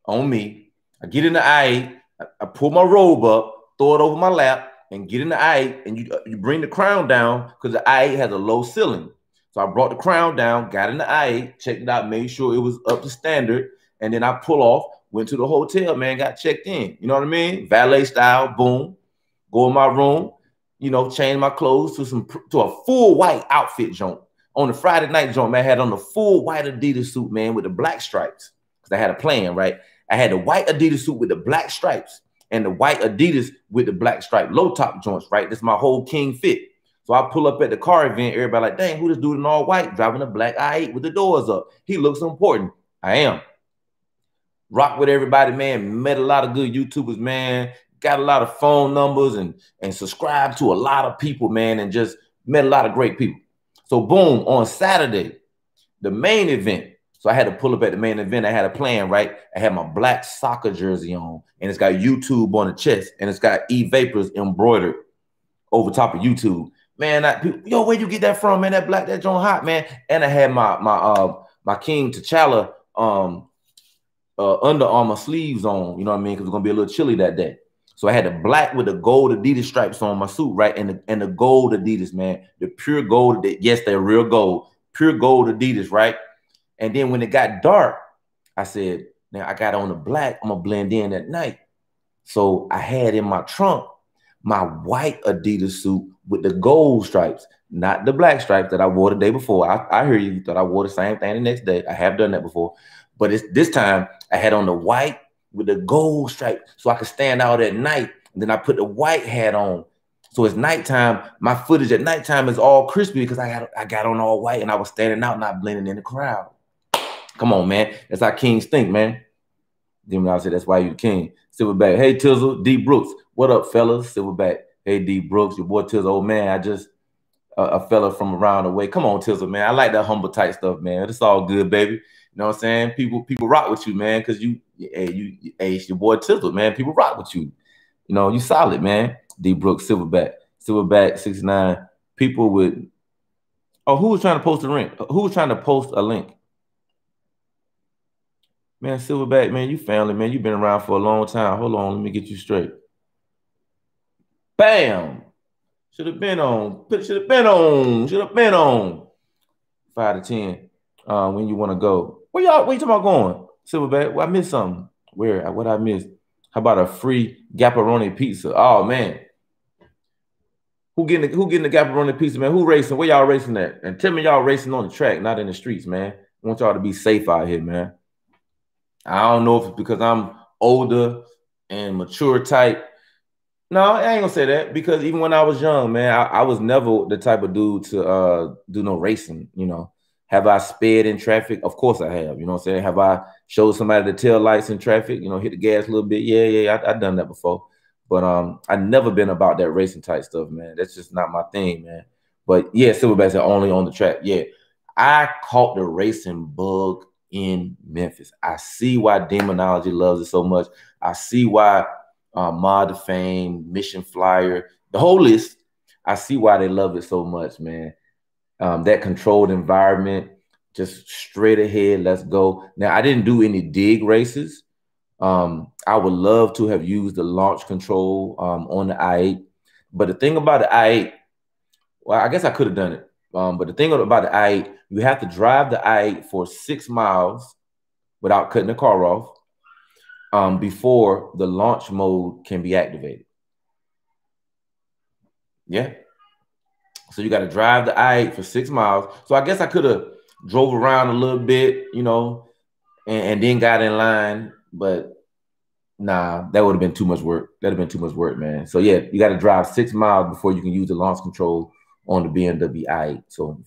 on me. I get in the I-8, I, I pull my robe up, throw it over my lap, and get in the I-8, and you, uh, you bring the crown down because the I-8 has a low ceiling. So I brought the crown down, got in the I-8, checked it out, made sure it was up to standard, and then I pull off, went to the hotel, man, got checked in. You know what I mean? Valet style, boom. Go in my room, you know, change my clothes to some to a full white outfit joint. On the Friday night joint, man, I had on the full white Adidas suit, man, with the black stripes. Because I had a plan, right? I had the white Adidas suit with the black stripes and the white Adidas with the black stripe low top joints, right? This is my whole king fit. So I pull up at the car event, everybody like, dang, who this dude in all white driving a black i8 with the doors up? He looks important. I am. Rock with everybody, man. Met a lot of good YouTubers, man got a lot of phone numbers and and subscribed to a lot of people, man, and just met a lot of great people. So boom, on Saturday, the main event. So I had to pull up at the main event. I had a plan, right? I had my black soccer jersey on, and it's got YouTube on the chest, and it's got E Vapors embroidered over top of YouTube. Man, I, yo, where you get that from, man? That black, that John hot, man. And I had my my uh my King T'Challa um uh Under Armour sleeves on. You know what I mean? Because it's gonna be a little chilly that day. So I had the black with the gold Adidas stripes on my suit, right? And the, and the gold Adidas, man, the pure gold. Yes, they're real gold, pure gold Adidas, right? And then when it got dark, I said, now I got on the black. I'm gonna blend in at night. So I had in my trunk my white Adidas suit with the gold stripes, not the black stripes that I wore the day before. I, I hear you thought I wore the same thing the next day. I have done that before, but it's this time I had on the white with the gold stripe so I could stand out at night. And then I put the white hat on. So it's nighttime. My footage at nighttime is all crispy because I got I got on all white and I was standing out, not blending in the crowd. Come on, man. That's how kings think, man. Demon I said that's why you king. Silverback. Hey Tizzle, D Brooks. What up, fellas? Silverback. Hey D Brooks, your boy Tizzle. Oh man, I just uh, a fella from around the way. Come on, Tizzle, man. I like that humble type stuff, man. It's all good, baby. You know what I'm saying? People people rock with you, man, because you hey you hey it's your boy Tizzle, man. People rock with you. You know, you solid, man. D Brooks, Silverback, Silverback 69. People would Oh, who was trying to post a link? Who was trying to post a link? Man, Silverback, man, you family, man. You've been around for a long time. Hold on, let me get you straight. Bam! Should have been on. Should have been on. Should have been on. Five to ten. Uh, when you want to go. Where y'all? Where you talking about going? Silverback. Well, I missed something. Where? What I missed? How about a free Gapperoni pizza? Oh man. Who getting the, who getting the Gapperoni pizza, man? Who racing? Where y'all racing at? And tell me y'all racing on the track, not in the streets, man. I want y'all to be safe out here, man. I don't know if it's because I'm older and mature type. No, I ain't gonna say that because even when I was young, man, I, I was never the type of dude to uh, do no racing, you know. Have I sped in traffic? Of course I have. You know what I'm saying? Have I showed somebody the tail lights in traffic? You know, hit the gas a little bit. Yeah, yeah, I, have done that before. But um, I never been about that racing type stuff, man. That's just not my thing, man. But yeah, Silverbacks are only on the track. Yeah, I caught the racing bug in Memphis. I see why Demonology loves it so much. I see why uh, Mod of Fame, Mission Flyer, the whole list. I see why they love it so much, man. Um, that controlled environment, just straight ahead, let's go. Now, I didn't do any dig races. Um, I would love to have used the launch control um, on the i8. But the thing about the i8, well, I guess I could have done it. Um, but the thing about the i8, you have to drive the i8 for six miles without cutting the car off um, before the launch mode can be activated. Yeah. So you got to drive the i8 for six miles. So I guess I could have drove around a little bit, you know, and, and then got in line. But nah, that would have been too much work. That'd have been too much work, man. So yeah, you got to drive six miles before you can use the launch control on the BMW i8. So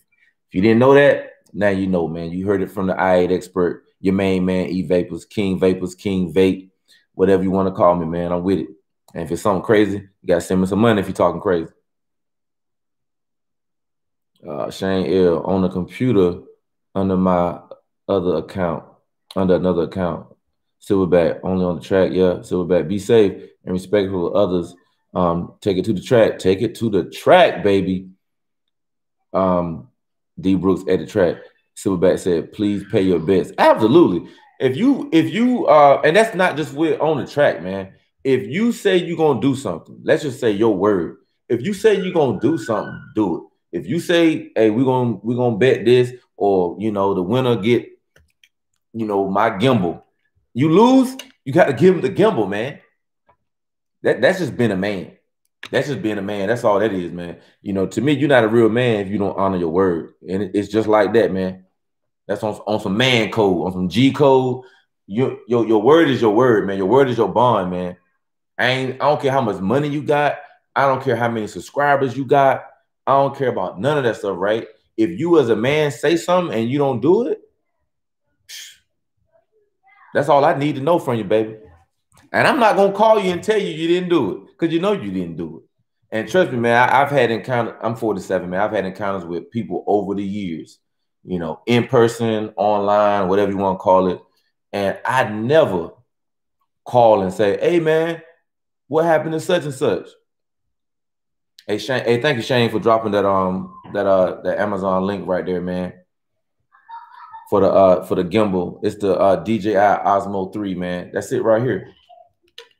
if you didn't know that, now you know, man. You heard it from the i8 expert, your main man, E Vapors, King Vapors, King Vape, whatever you want to call me, man. I'm with it. And if it's something crazy, you gotta send me some money if you're talking crazy. Uh, Shane L on the computer under my other account, under another account. Silverback only on the track. Yeah, Silverback. Be safe and respectful of others. Um, take it to the track. Take it to the track, baby. Um, D Brooks at the track. Silverback said, please pay your bets. Absolutely. If you, if you uh, and that's not just with on the track, man. If you say you're gonna do something, let's just say your word. If you say you're gonna do something, do it. If you say, hey, we're gonna we're gonna bet this, or you know, the winner get, you know, my gimbal. You lose, you got to give him the gimbal, man. That that's just been a man. That's just being a man. That's all that is, man. You know, to me, you're not a real man if you don't honor your word. And it's just like that, man. That's on, on some man code, on some G code. Your, your your word is your word, man. Your word is your bond, man. I ain't I don't care how much money you got. I don't care how many subscribers you got. I don't care about none of that stuff, right? If you as a man say something and you don't do it, that's all I need to know from you, baby. And I'm not gonna call you and tell you you didn't do it because you know you didn't do it. And trust me, man, I, have had encounters. I'm 47, man. I've had encounters with people over the years you know, in person, online, whatever you want to call it. And I never call and say, hey man, what happened to such and such? Hey Shane, hey, thank you, Shane, for dropping that um that uh that Amazon link right there, man. For the uh for the gimbal. It's the uh DJI Osmo 3, man. That's it right here.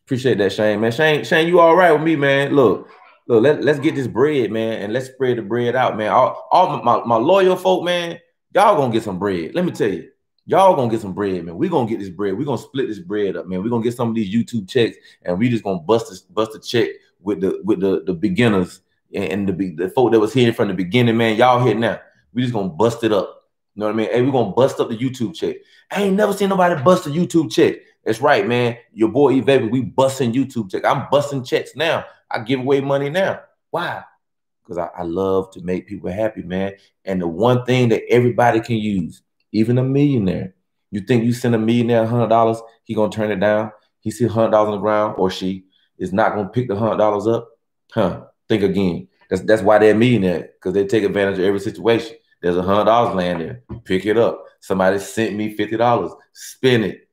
Appreciate that, Shane, man. Shane, Shane, you all right with me, man. Look, look, let, let's get this bread, man, and let's spread the bread out, man. All, all my, my loyal folk, man, Y'all gonna get some bread. Let me tell you. Y'all gonna get some bread, man. we gonna get this bread. we gonna split this bread up, man. we gonna get some of these YouTube checks and we just gonna bust this bust a check with the with the, the beginners and the the folk that was here from the beginning, man. Y'all here now. We just gonna bust it up. You know what I mean? Hey, we gonna bust up the YouTube check. I ain't never seen nobody bust a YouTube check. That's right, man. Your boy E we busting YouTube check. I'm busting checks now. I give away money now. Why? because I, I, love to make people happy, man. And the one thing that everybody can use, even a millionaire, you think you send a millionaire hundred dollars, he gonna turn it down. He see hundred dollars on the ground, or she is not gonna pick the hundred dollars up. Huh? Think again. That's that's why they're millionaire because they take advantage of every situation. There's a hundred dollars laying there. Pick it up. Somebody sent me fifty dollars. Spend it.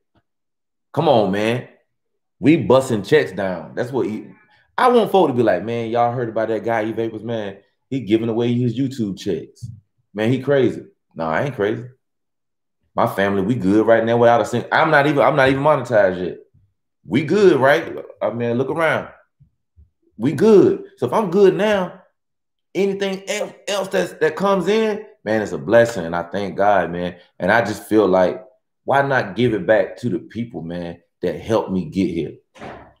Come on, man. We busting checks down. That's what he, I want folk to be like, man, y'all heard about that guy, E Vapors, man. He giving away his YouTube checks. Man, he crazy. No, I ain't crazy. My family, we good right now without a single. I'm not even, I'm not even monetized yet. We good, right? I mean, look around. We good. So if I'm good now, anything else, else that's, that comes in, man, it's a blessing. And I thank God, man. And I just feel like, why not give it back to the people, man, that helped me get here?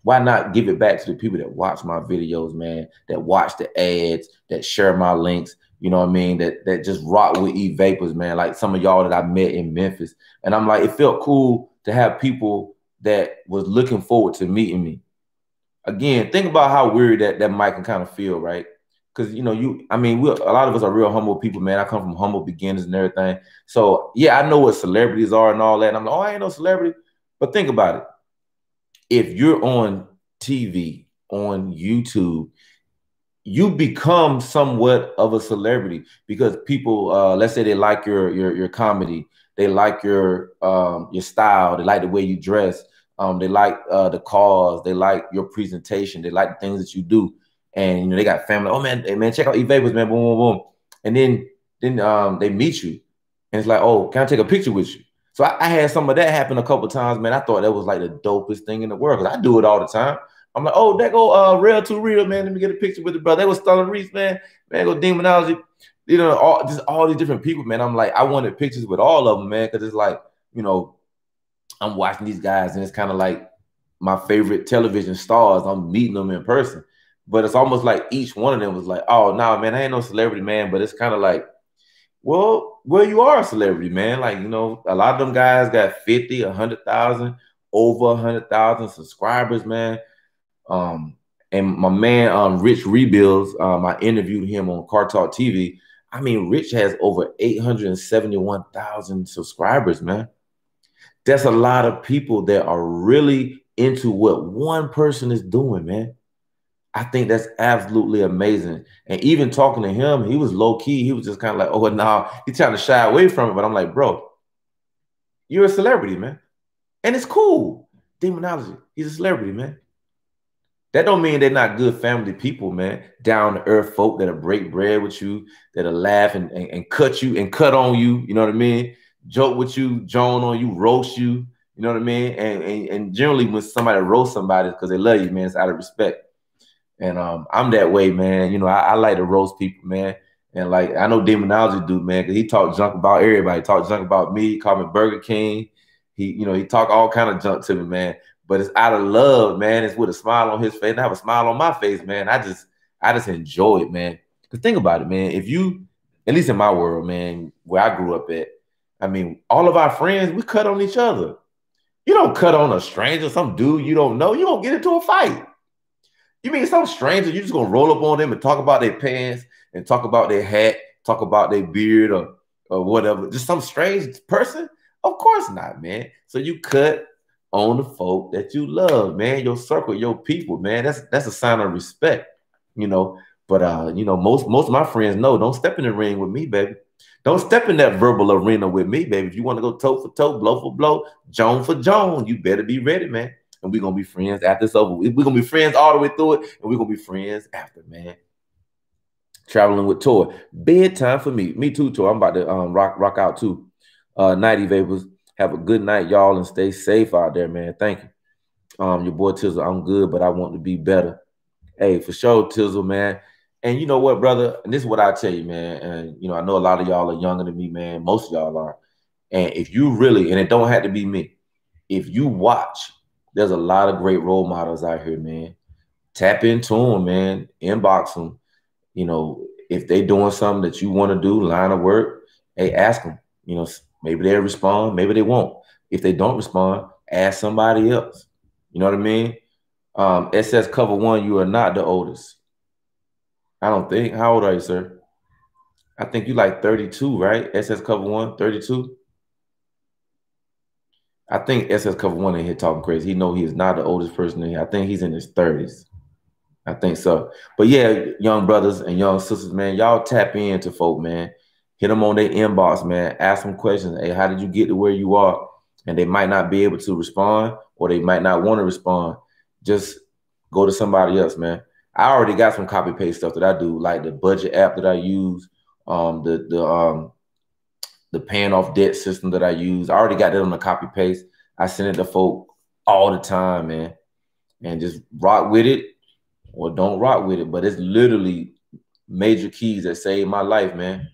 why not give it back to the people that watch my videos, man, that watch the ads, that share my links, you know what I mean, that that just rock with E Vapors, man, like some of y'all that I met in Memphis. And I'm like, it felt cool to have people that was looking forward to meeting me. Again, think about how weird that, that mic can kind of feel, right? Because you know you. I mean, we a lot of us are real humble people, man. I come from humble beginnings and everything. So yeah, I know what celebrities are and all that. And I'm like, oh, I ain't no celebrity. But think about it. If you're on TV, on YouTube, you become somewhat of a celebrity because people, uh, let's say they like your your your comedy, they like your um, your style, they like the way you dress, um, they like uh, the cause, they like your presentation, they like the things that you do, and you know they got family. Oh man, hey man, check out E Vapors, man, boom, boom, boom, and then then um, they meet you, and it's like, oh, can I take a picture with you? So I, I had some of that happen a couple times, man. I thought that was like the dopest thing in the world because I do it all the time. I'm like, oh, that go uh real to real, man. Let me get a picture with the brother. That was Sterling Reese, man. Man, go demonology. You know, all just all these different people, man. I'm like, I wanted pictures with all of them, man, because it's like, you know, I'm watching these guys, and it's kind of like my favorite television stars. I'm meeting them in person. But it's almost like each one of them was like, oh no, nah, man, I ain't no celebrity, man. But it's kind of like, well, well, you are a celebrity, man. Like, you know, a lot of them guys got 50, 100,000, over 100,000 subscribers, man. Um, and my man, um, Rich Rebuilds, um, I interviewed him on Car Talk TV. I mean, Rich has over 871,000 subscribers, man. That's a lot of people that are really into what one person is doing, man. I think that's absolutely amazing. And even talking to him, he was low key. He was just kind of like, oh, no, nah. he's trying to shy away from it. But I'm like, bro, you're a celebrity, man. And it's cool. Demonology. He's a celebrity, man. That don't mean they're not good family people, man. Down to earth folk that'll break bread with you, that'll laugh and, and, and, cut you and cut on you. You know what I mean? Joke with you, joan on you, roast you. You know what I mean? And and, and generally when somebody roast somebody because they love you, man, it's out of respect. And um, I'm that way, man. You know, I, I like to roast people, man. And like I know demonology dude, man, because he talked junk about everybody. He talked junk about me, called me Burger King. He, you know, he talked all kind of junk to me, man but it's out of love, man. It's with a smile on his face. And I have a smile on my face, man. I just, I just enjoy it, man. Cause think about it, man. If you, at least in my world, man, where I grew up at, I mean, all of our friends, we cut on each other. You don't cut on a stranger, some dude you don't know. You don't get into a fight. You mean some stranger, you just gonna roll up on them and talk about their pants and talk about their hat, talk about their beard or, or whatever. Just some strange person? Of course not, man. So you cut on the folk that you love, man. Your circle, your people, man. That's that's a sign of respect, you know. But uh, you know, most most of my friends know don't step in the ring with me, baby. Don't step in that verbal arena with me, baby. If you want to go toe for toe, blow for blow, Joan for Joan, you better be ready, man. And we're gonna be friends after it's over. We're gonna be friends all the way through it, and we're gonna be friends after, man. Traveling with Toy. Bedtime for me. Me too, Toy. I'm about to um rock rock out too. Uh nighty vapors. Have a good night, y'all, and stay safe out there, man. Thank you. Um, your boy Tizzle, I'm good, but I want to be better. Hey, for sure, Tizzle, man. And you know what, brother? And this is what I tell you, man. And you know, I know a lot of y'all are younger than me, man. Most of y'all are. And if you really, and it don't have to be me, if you watch, there's a lot of great role models out here, man. Tap into them, man. Inbox them. You know, if they doing something that you want to do, line of work, hey, ask them. You know, Maybe they'll respond, maybe they won't. If they don't respond, ask somebody else. You know what I mean? Um, it says cover one, you are not the oldest. I don't think. How old are you, sir? I think you like 32, right? SS cover one, 32. I think SS cover one in here talking crazy. He know he is not the oldest person in here. I think he's in his 30s. I think so. But yeah, young brothers and young sisters, man, y'all tap into folk, man hit them on their inbox, man. Ask them questions. Hey, how did you get to where you are? And they might not be able to respond or they might not want to respond. Just go to somebody else, man. I already got some copy paste stuff that I do, like the budget app that I use, um, the the um the paying off debt system that I use. I already got that on the copy paste. I send it to folk all the time, man. And just rock with it or don't rock with it. But it's literally major keys that saved my life, man.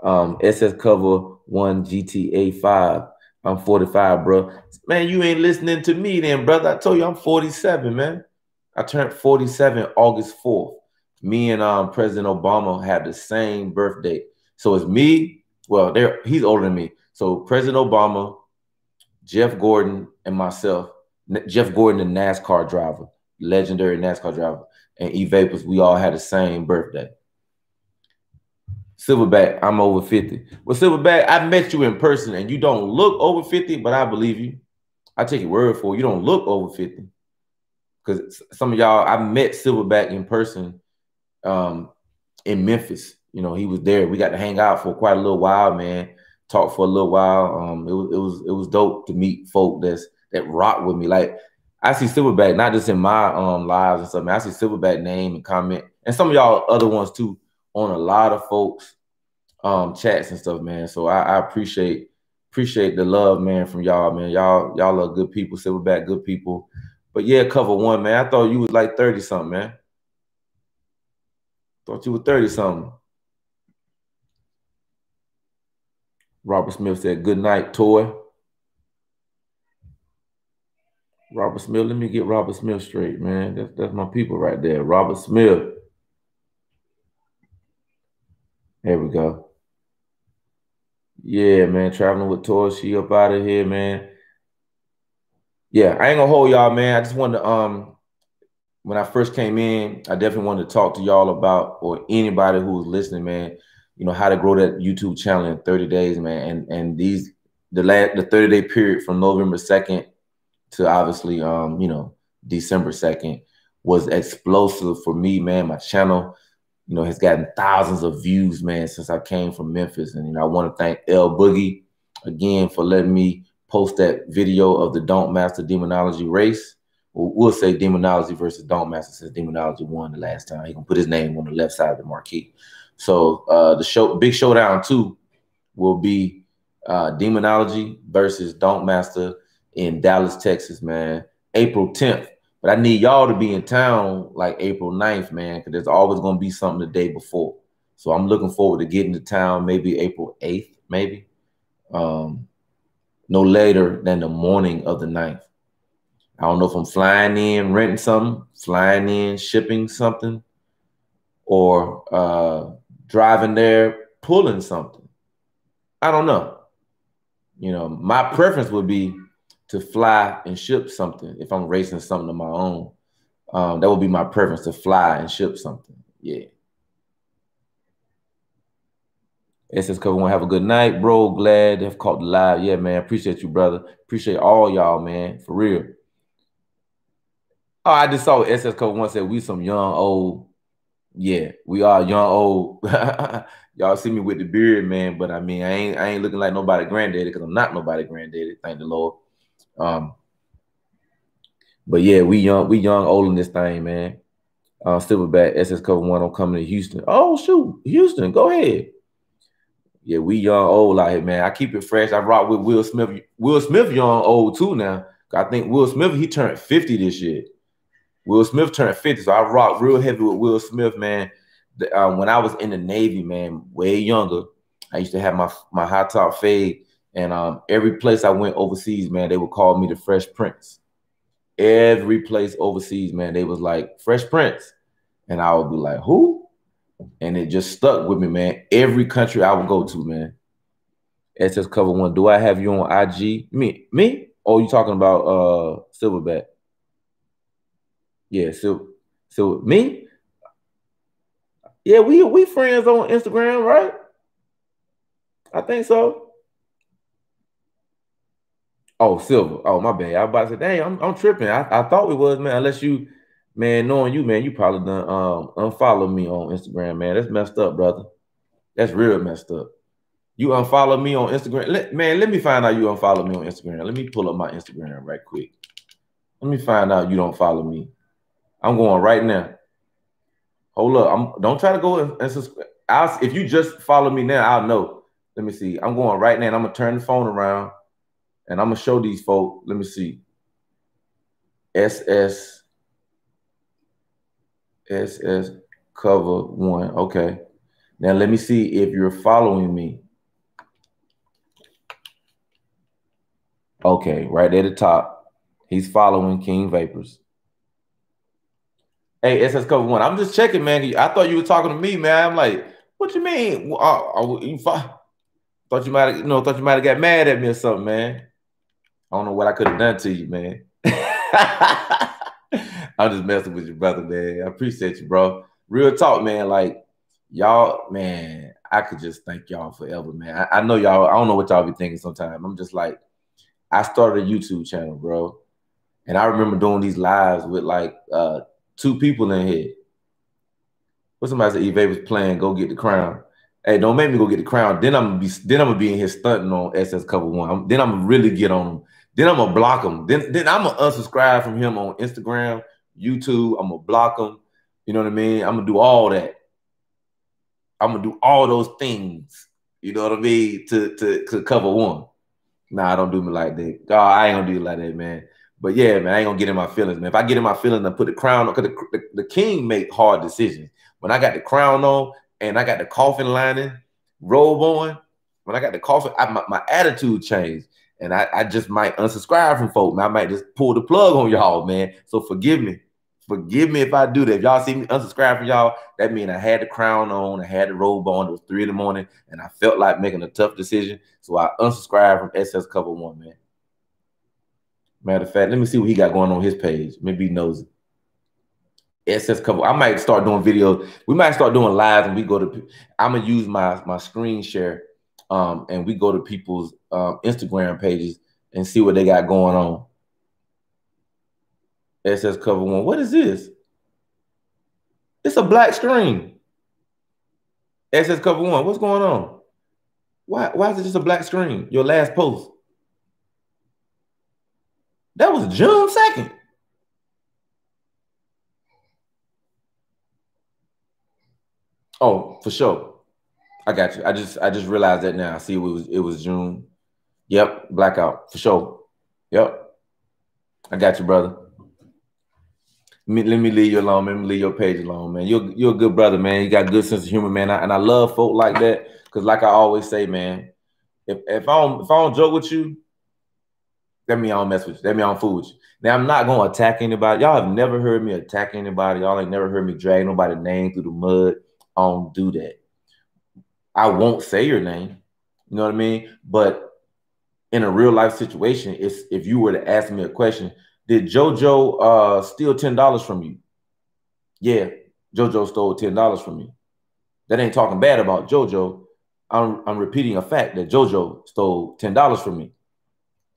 Um, SS cover one GTA five. I'm 45, bro. Man, you ain't listening to me then, brother. I told you I'm 47, man. I turned 47 August 4th. Me and um, President Obama had the same birthday. So it's me. Well, there he's older than me. So President Obama, Jeff Gordon, and myself. Jeff Gordon, the NASCAR driver, legendary NASCAR driver, and E Vapors, we all had the same birthday. Silverback, I'm over 50. Well, Silverback, I met you in person and you don't look over 50, but I believe you. I take your word for it. You don't look over 50. Because some of y'all, I met Silverback in person um, in Memphis. You know, he was there. We got to hang out for quite a little while, man. Talk for a little while. Um, it was it was it was dope to meet folk that's that rock with me. Like I see Silverback not just in my um lives and stuff. I see Silverback name and comment, and some of y'all other ones too on a lot of folks um chats and stuff, man. So I, I appreciate appreciate the love, man, from y'all, man. Y'all y'all are good people, Silverback, good people. But yeah, cover one, man. I thought you was like 30 something, man. Thought you were 30 something. Robert Smith said, Good night, toy. Robert Smith, let me get Robert Smith straight, man. That's, that's my people right there. Robert Smith. There we go. Yeah, man. Traveling with Toy. She up out of here, man. Yeah, I ain't gonna hold y'all, man. I just wanted to um when I first came in, I definitely wanted to talk to y'all about or anybody who's listening, man, you know, how to grow that YouTube channel in 30 days, man. And and these the last the 30 day period from November 2nd to obviously um, you know, December 2nd was explosive for me, man. My channel, you know, has gotten thousands of views, man, since I came from Memphis. And you know, I want to thank L Boogie again for letting me post that video of the Donk Master Demonology race. We'll say Demonology versus Donk Master since Demonology won the last time. He can put his name on the left side of the marquee. So uh, the show, big showdown two, will be uh, Demonology versus Donk Master in Dallas, Texas, man. April 10th. But I need y'all to be in town like April 9th, man, because there's always going to be something the day before. So I'm looking forward to getting to town maybe April 8th, maybe. Um, no later than the morning of the 9th. I don't know if I'm flying in, renting something, flying in, shipping something, or uh, driving there, pulling something. I don't know. You know, my preference would be to fly and ship something if I'm racing something of my own. Um, that would be my preference to fly and ship something. Yeah. SS Cover One, have a good night, bro. Glad to have caught the live. Yeah, man. Appreciate you, brother. Appreciate all y'all, man. For real. Oh, I just saw SS Cover One said we some young old. Yeah, we are young old. y'all see me with the beard, man. But I mean, I ain't I ain't looking like nobody granddaddy because I'm not nobody granddaddy. Thank the Lord. Um, but yeah, we young, we young, old in this thing, man. Uh, Silverback SS Cover One. I'm coming to Houston. Oh shoot, Houston, go ahead. Yeah, we young old out here, man. I keep it fresh. I rock with Will Smith. Will Smith young old too now. I think Will Smith he turned 50 this year. Will Smith turned 50, so I rock real heavy with Will Smith, man. Uh, when I was in the Navy, man, way younger, I used to have my my high top fade, and um, every place I went overseas, man, they would call me the Fresh Prince. Every place overseas, man, they was like Fresh Prince, and I would be like, who? and it just stuck with me, man. Every country I would go to, man. SS cover one. Do I have you on IG? Me, me? Oh, you talking about uh Silverback? Yeah, so so me? Yeah, we we friends on Instagram, right? I think so. Oh, Silver. Oh, my bad. I was about to say, dang, I'm, I'm tripping. I, I thought we was, man, unless you Man, knowing you, man, you probably done um unfollow me on Instagram, man. That's messed up, brother. That's real messed up. You unfollow me on Instagram. Let, man, let me find out you unfollow me on Instagram. Let me pull up my Instagram right quick. Let me find out you don't follow me. I'm going right now. Hold up. I'm don't try to go and, and subscribe. I'll, if you just follow me now, I'll know. Let me see. I'm going right now I'm gonna turn the phone around and I'm gonna show these folks. Let me see. SS SS cover one. Okay. Now let me see if you're following me. Okay, right at the top. He's following King Vapors. Hey, SS cover one. I'm just checking, man. I thought you were talking to me, man. I'm like, what you mean? Uh, you thought you might, have, you know, thought you might have got mad at me or something, man. I don't know what I could have done to you, man. I'm just messing with you, brother, man. I appreciate you, bro. Real talk, man. Like y'all, man, I could just thank y'all forever, man. I, I know y'all. I don't know what y'all be thinking sometimes. I'm just like, I started a YouTube channel, bro, and I remember doing these lives with like uh two people in here. What somebody said, Eve was playing, go get the crown. Hey, don't make me go get the crown. Then I'm gonna be then I'm gonna be in here stunting on SS Cover One. I'm, then I'm gonna really get on him. Then I'm gonna block him. Then then I'm gonna unsubscribe from him on Instagram, YouTube. I'm gonna block him. You know what I mean? I'm gonna do all that. I'm gonna do all those things. You know what I mean? To to to cover one. Nah, I don't do me like that. God, I ain't gonna do you like that, man. But yeah, man, I ain't gonna get in my feelings, man. If I get in my feelings and put the crown on, because the, the, the, king make hard decisions. When I got the crown on and I got the coffin lining, robe on, when I got the coffin, I, my, my attitude changed. And I, I just might unsubscribe from folk. And I might just pull the plug on y'all, man. So forgive me. Forgive me if I do that. If y'all see me unsubscribe from y'all, that means I had the crown on, I had the robe on. It was three in the morning, and I felt like making a tough decision. So I unsubscribed from SS Cover One, man. Matter of fact, let me see what he got going on his page. Maybe he knows it. SS Cover. I might start doing videos. We might start doing lives, and we go to. I'm gonna use my my screen share, um, and we go to people's um, Instagram pages and see what they got going on. SS cover one. What is this? It's a black screen. SS cover one. What's going on? Why, why is it just a black screen? Your last post. That was June 2nd. Oh, for sure. I got you. I just I just realized that now. I see it was it was June. Yep, blackout for sure. Yep. I got you, brother me, let me leave you alone. Let me leave your page alone, man. You're you're a good brother, man. You got good sense of humor, man. I, and I love folk like that because, like I always say, man, if if I don't if I don't joke with you, that mean I don't mess with you. That mean I don't fool with you. Now I'm not gonna attack anybody. Y'all have never heard me attack anybody. Y'all ain't never heard me drag nobody's name through the mud. I don't do that. I won't say your name. You know what I mean? But in a real life situation, it's if you were to ask me a question, did JoJo uh, steal ten dollars from you? Yeah, JoJo stole ten dollars from me. That ain't talking bad about JoJo. I'm I'm repeating a fact that JoJo stole ten dollars from me.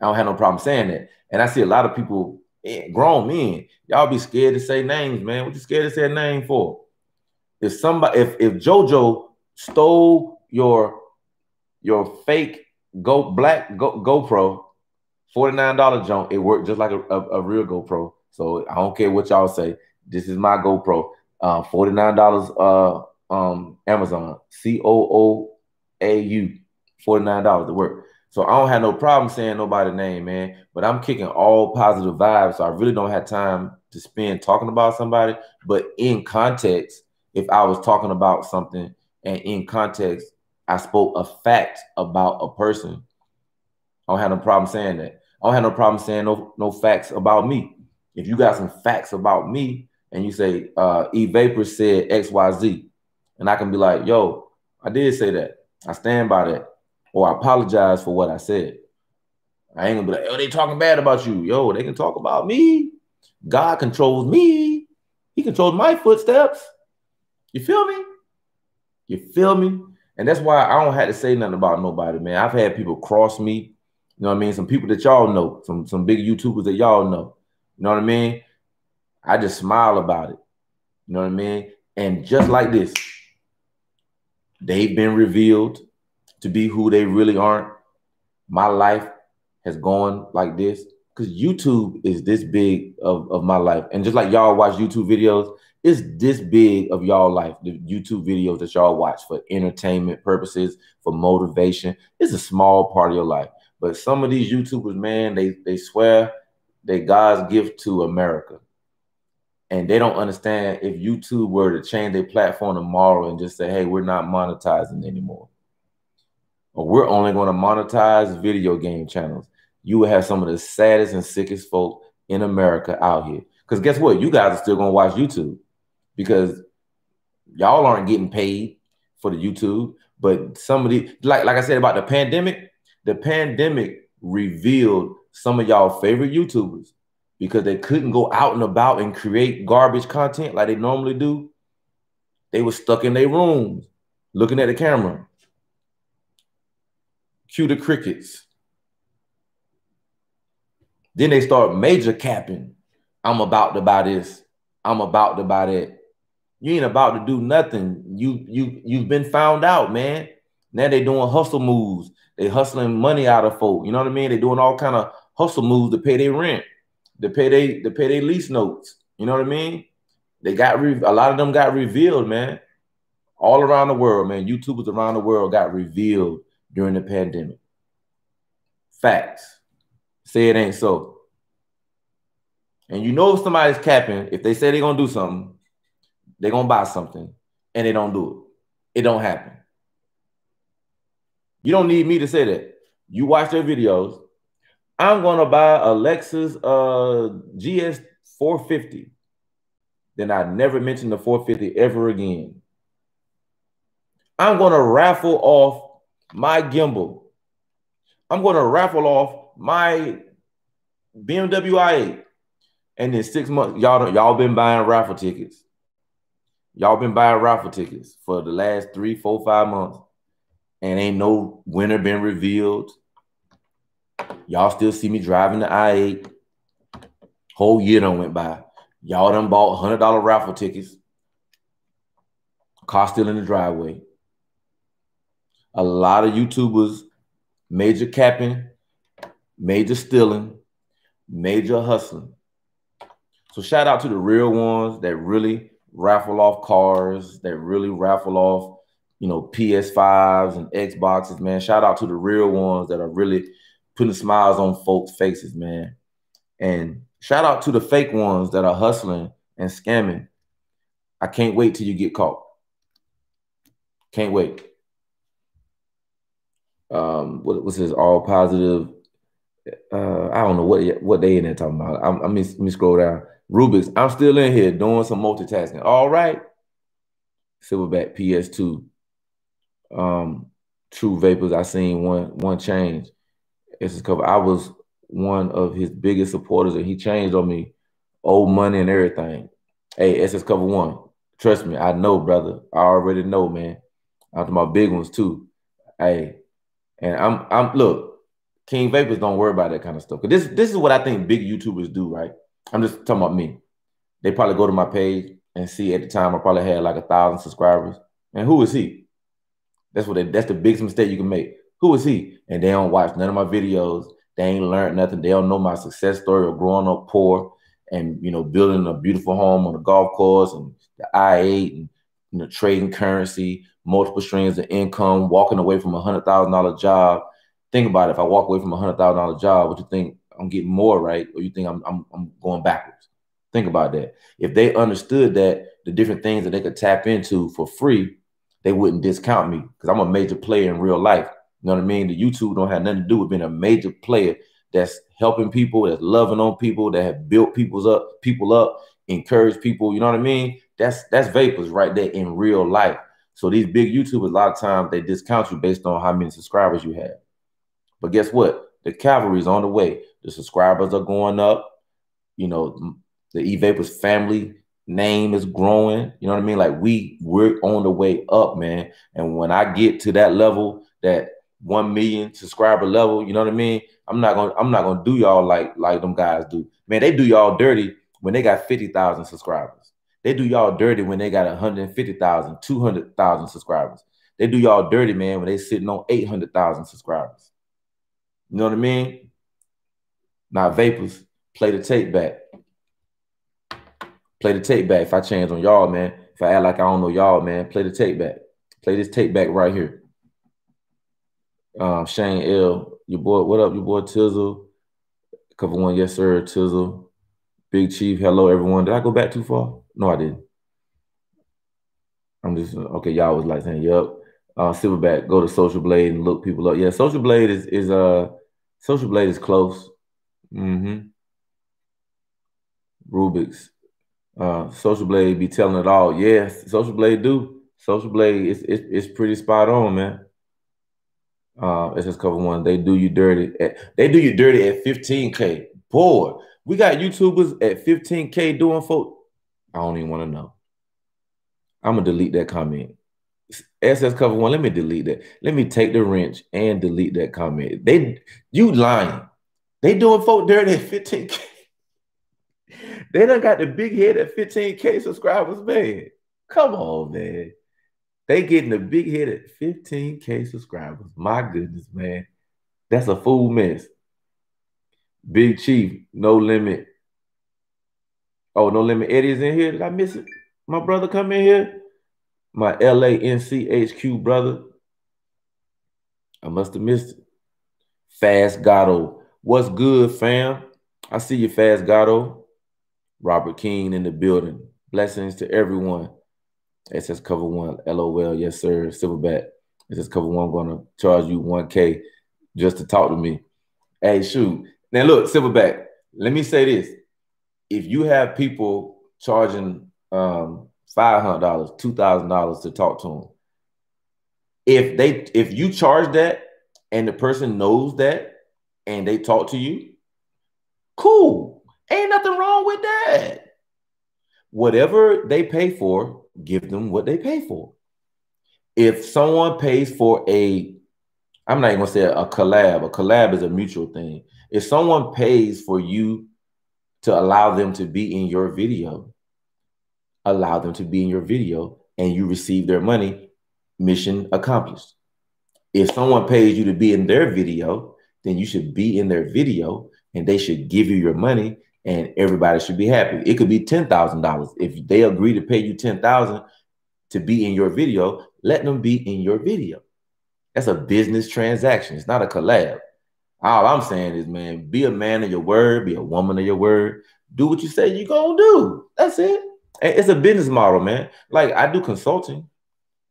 I don't have no problem saying that. And I see a lot of people, eh, grown men, y'all be scared to say names, man. What you scared to say a name for? If somebody, if if JoJo stole your your fake go black go, GoPro $49 junk. It worked just like a, a, a, real GoPro. So I don't care what y'all say. This is my GoPro. Uh, $49 uh, um, Amazon. C-O-O-A-U. $49 to work. So I don't have no problem saying nobody's name, man. But I'm kicking all positive vibes. So I really don't have time to spend talking about somebody. But in context, if I was talking about something and in context, I spoke a fact about a person, I don't have no problem saying that. I don't have no problem saying no no facts about me. If you got some facts about me and you say uh E Vapor said XYZ, and I can be like, yo, I did say that. I stand by that. Or apologize for what I said. I ain't gonna be like, oh, they talking bad about you. Yo, they can talk about me. God controls me. He controls my footsteps. You feel me? You feel me? And that's why I don't have to say nothing about nobody, man. I've had people cross me you know what I mean? Some people that y'all know, some some big YouTubers that y'all know. You know what I mean? I just smile about it. You know what I mean? And just like this, they've been revealed to be who they really aren't. My life has gone like this because YouTube is this big of, of my life. And just like y'all watch YouTube videos, it's this big of y'all life. The YouTube videos that y'all watch for entertainment purposes, for motivation, it's a small part of your life. But some of these YouTubers, man, they they swear they God's gift to America. And they don't understand if YouTube were to change their platform tomorrow and just say, hey, we're not monetizing anymore. We're only going to monetize video game channels. You will have some of the saddest and sickest folk in America out here. Because guess what? You guys are still going to watch YouTube because y'all aren't getting paid for the YouTube. But somebody, like, like I said about the pandemic, the pandemic revealed some of y'all favorite YouTubers because they couldn't go out and about and create garbage content like they normally do. They were stuck in their rooms looking at the camera. Cue the crickets. Then they start major capping. I'm about to buy this. I'm about to buy that. You ain't about to do nothing. You you you've been found out, man. Now they doing hustle moves. They hustling money out of folk. You know what I mean? They doing all kind of hustle moves to pay their rent, to pay they to pay their lease notes. You know what I mean? They got re- a lot of them got revealed, man. All around the world, man. YouTubers around the world got revealed during the pandemic. Facts. Say it ain't so. And you know if somebody's capping, if they say they're gonna do something, they're gonna buy something and they don't do it. It don't happen. You don't need me to say that. You watch their videos. I'm gonna buy a Lexus uh GS 450. Then I never mention the 450 ever again. I'm gonna raffle off my gimbal. I'm gonna raffle off my BMW i8. And in six months, y'all don't, y'all been buying raffle tickets. Y'all been buying raffle tickets for the last three, four, five months and ain't no winner been revealed. Y'all still see me driving the i8. Whole year done went by. Y'all done bought hundred dollar raffle tickets. Car still in the driveway. A lot of YouTubers, major capping, major stealing, major hustling. So shout out to the real ones that really raffle off cars, that really raffle off you know, PS5s and Xboxes, man. Shout out to the real ones that are really putting smiles on folks' faces, man. And shout out to the fake ones that are hustling and scamming. I can't wait till you get caught. Can't wait. Um, what was his all positive? Uh, I don't know what what they in there talking about. I'm, I'm let me scroll down. Rubik's. I'm still in here doing some multitasking. All right. Silverback PS2 um, True Vapors, I seen one one change. It's his cover. I was one of his biggest supporters, and he changed on me, old money and everything. Hey, SS cover one. Trust me, I know, brother. I already know, man. After my big ones too. Hey, and I'm I'm look, King Vapors don't worry about that kind of stuff. Cause this this is what I think big YouTubers do, right? I'm just talking about me. They probably go to my page and see at the time I probably had like a thousand subscribers. And who is he? That's what they, that's the biggest mistake you can make. Who is he? And they don't watch none of my videos. They ain't learned nothing. They don't know my success story of growing up poor and you know building a beautiful home on a golf course and the i8 and you know trading currency, multiple streams of income, walking away from a hundred thousand dollar job. Think about it. If I walk away from a hundred thousand dollar job, what you think I'm getting more, right? Or you think I'm, I'm I'm going backwards? Think about that. If they understood that the different things that they could tap into for free they wouldn't discount me because I'm a major player in real life. You know what I mean? The YouTube don't have nothing to do with being a major player that's helping people, that's loving on people, that have built people's up, people up, encourage people. You know what I mean? That's that's vapors right there in real life. So these big YouTubers, a lot of times they discount you based on how many subscribers you have. But guess what? The cavalry's on the way. The subscribers are going up. You know, the E-Vapors family name is growing. You know what I mean? Like we we're on the way up, man. And when I get to that level, that one million subscriber level, you know what I mean? I'm not gonna I'm not gonna do y'all like like them guys do. Man, they do y'all dirty when they got 50,000 subscribers. They do y'all dirty when they got 150,000, 200,000 subscribers. They do y'all dirty, man, when they sitting on 800,000 subscribers. You know what I mean? Now, Vapors, play the tape back. Play the tape back. If I change on y'all, man. If I act like I don't know y'all, man, play the tape back. Play this tape back right here. Um, Shane L, your boy, what up, your boy Tizzle? Cover one, yes, sir, Tizzle. Big Chief, hello, everyone. Did I go back too far? No, I didn't. I'm just okay. Y'all was like saying, "Yep." Uh, Silverback, go to Social Blade and look people up. Yeah, Social Blade is is uh Social Blade is close. Mm-hmm. Rubik's. Uh, Social Blade be telling it all. Yes, Social Blade do. Social Blade is it's, it's pretty spot on, man. Uh, it's just cover one. They do you dirty. At, they do you dirty at 15k. Boy, We got YouTubers at 15K doing folk. I don't even want to know. I'm gonna delete that comment. SS cover one. Let me delete that. Let me take the wrench and delete that comment. They you lying. They doing folk dirty at 15K. they done got the big head at 15K subscribers, man. Come on, man. They getting the big head at 15K subscribers. My goodness, man. That's a full mess. Big Chief, no limit. Oh, no limit. Eddie's in here. Did I miss it? My brother come in here. My LANCHQ brother. I must have missed it. Fast Gatto. What's good, fam? I see you, Fast Gatto. Robert King in the building. Blessings to everyone. SS cover one. LOL. Yes, sir. Silverback. SS cover one. Gonna charge you 1K just to talk to me. Hey, shoot. Now look, Silverback. Let me say this. If you have people charging um $500, $2,000 to talk to them, if they if you charge that and the person knows that and they talk to you, cool. Ain't nothing wrong with that. Whatever they pay for, give them what they pay for. If someone pays for a, I'm not even gonna say a collab, a collab is a mutual thing. If someone pays for you to allow them to be in your video, allow them to be in your video and you receive their money, mission accomplished. If someone pays you to be in their video, then you should be in their video and they should give you your money and everybody should be happy. It could be $10,000. If they agree to pay you 10,000 to be in your video, let them be in your video. That's a business transaction. It's not a collab. All I'm saying is, man, be a man of your word, be a woman of your word. Do what you say you're to do. That's it. It's a business model, man. Like I do consulting.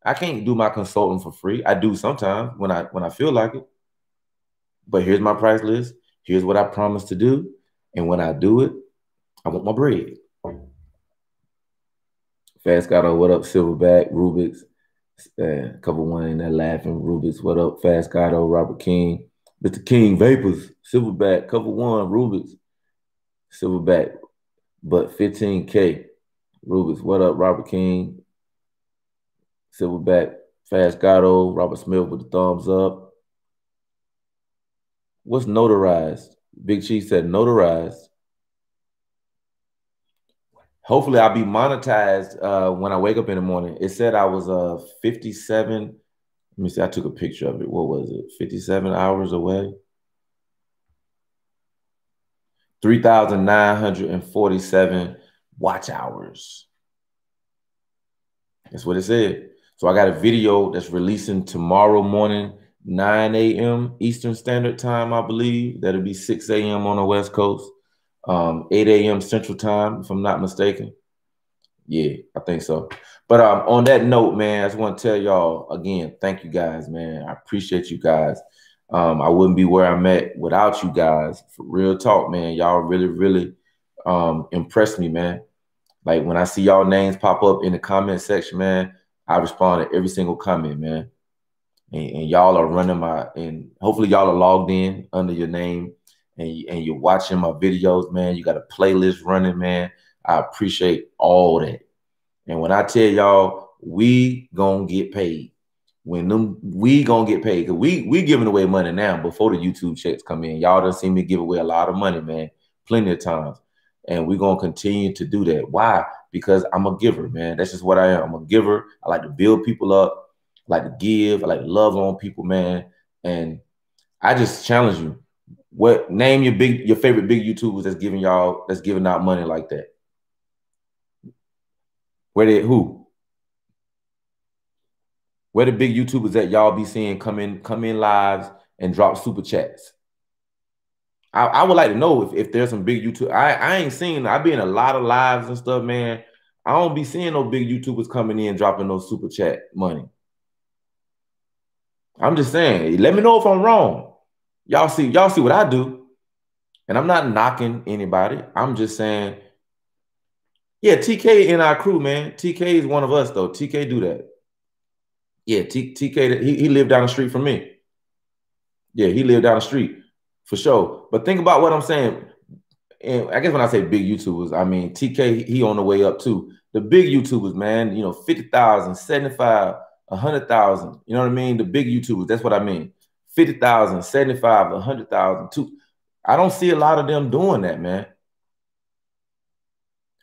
I can't do my consulting for free. I do sometimes when I when I feel like it. But here's my price list. Here's what I promise to do. And when I do it, I want my bread. Fast got on what up, Silverback, Rubik's, uh, cover one in there laughing. Rubik's, what up, Fast Gato, Robert King, Mr. King, Vapors, Silverback, cover one, Rubik's, Silverback, but 15K. Rubik's, what up, Robert King, Silverback, Fast Gato, Robert Smith with the thumbs up. What's notarized? Big Chief said notarized. Hopefully, I'll be monetized uh, when I wake up in the morning. It said I was uh 57. Let me see. I took a picture of it. What was it? 57 hours away. 3,947 watch hours. That's what it said. So I got a video that's releasing tomorrow morning 9 a.m. Eastern Standard Time, I believe. That'll be 6 a.m. on the West Coast, um, 8 a.m. Central Time, if I'm not mistaken. Yeah, I think so. But um, on that note, man, I just want to tell y'all again, thank you guys, man. I appreciate you guys. Um, I wouldn't be where I'm at without you guys. For real talk, man. Y'all really, really um, impressed me, man. Like when I see y'all names pop up in the comment section, man, I respond to every single comment, man and, and y'all are running my and hopefully y'all are logged in under your name and, and you're watching my videos, man. You got a playlist running, man. I appreciate all that. And when I tell y'all, we gonna get paid. When them we gonna get paid because we we giving away money now before the YouTube checks come in. Y'all done seen me give away a lot of money, man, plenty of times. And we're gonna continue to do that. Why? Because I'm a giver, man. That's just what I am. I'm a giver. I like to build people up like to give, I like to love on people, man. And I just challenge you. What name your big your favorite big YouTubers that's giving y'all that's giving out money like that? Where they who? Where the big YouTubers that y'all be seeing come in, come in lives and drop super chats? I, I would like to know if, if there's some big YouTube. I, I ain't seen, I be in a lot of lives and stuff, man. I don't be seeing no big YouTubers coming in dropping no super chat money. I'm just saying, let me know if I'm wrong. Y'all see, y'all see what I do. And I'm not knocking anybody. I'm just saying, yeah, TK in our crew, man. TK is one of us, though. TK do that. Yeah, T- TK, he, he lived down the street from me. Yeah, he lived down the street for sure. But think about what I'm saying. and I guess when I say big YouTubers, I mean TK, he on the way up too. The big YouTubers, man, you know, 50,000, 75, 100,000. You know what I mean? The big YouTubers, that's what I mean. 50,000, 75, 100,000, two. I don't see a lot of them doing that, man.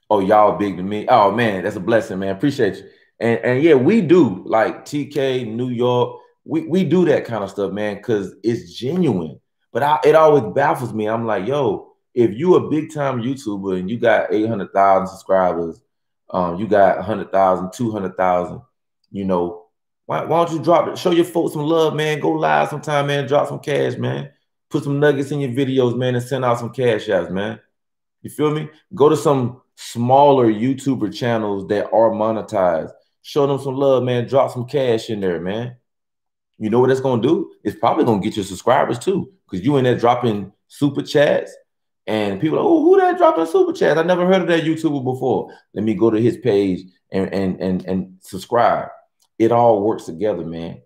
Oh, y'all big to me. Oh man, that's a blessing, man. Appreciate you. And and yeah, we do like TK, New York. We we do that kind of stuff, man, because it's genuine. But I, it always baffles me. I'm like, yo, if you a big time YouTuber and you got 800,000 subscribers, um, you got 100,000, 200,000, you know, why, why don't you drop it? Show your folks some love, man. Go live sometime, man. Drop some cash, man. Put some nuggets in your videos, man, and send out some cash outs, man. You feel me? Go to some smaller YouTuber channels that are monetized. Show them some love, man. Drop some cash in there, man. You know what that's gonna do? It's probably gonna get your subscribers too, because you in there dropping super chats, and people are, oh, who that dropping super chats? I never heard of that YouTuber before. Let me go to his page and and and and subscribe. It all works together, man.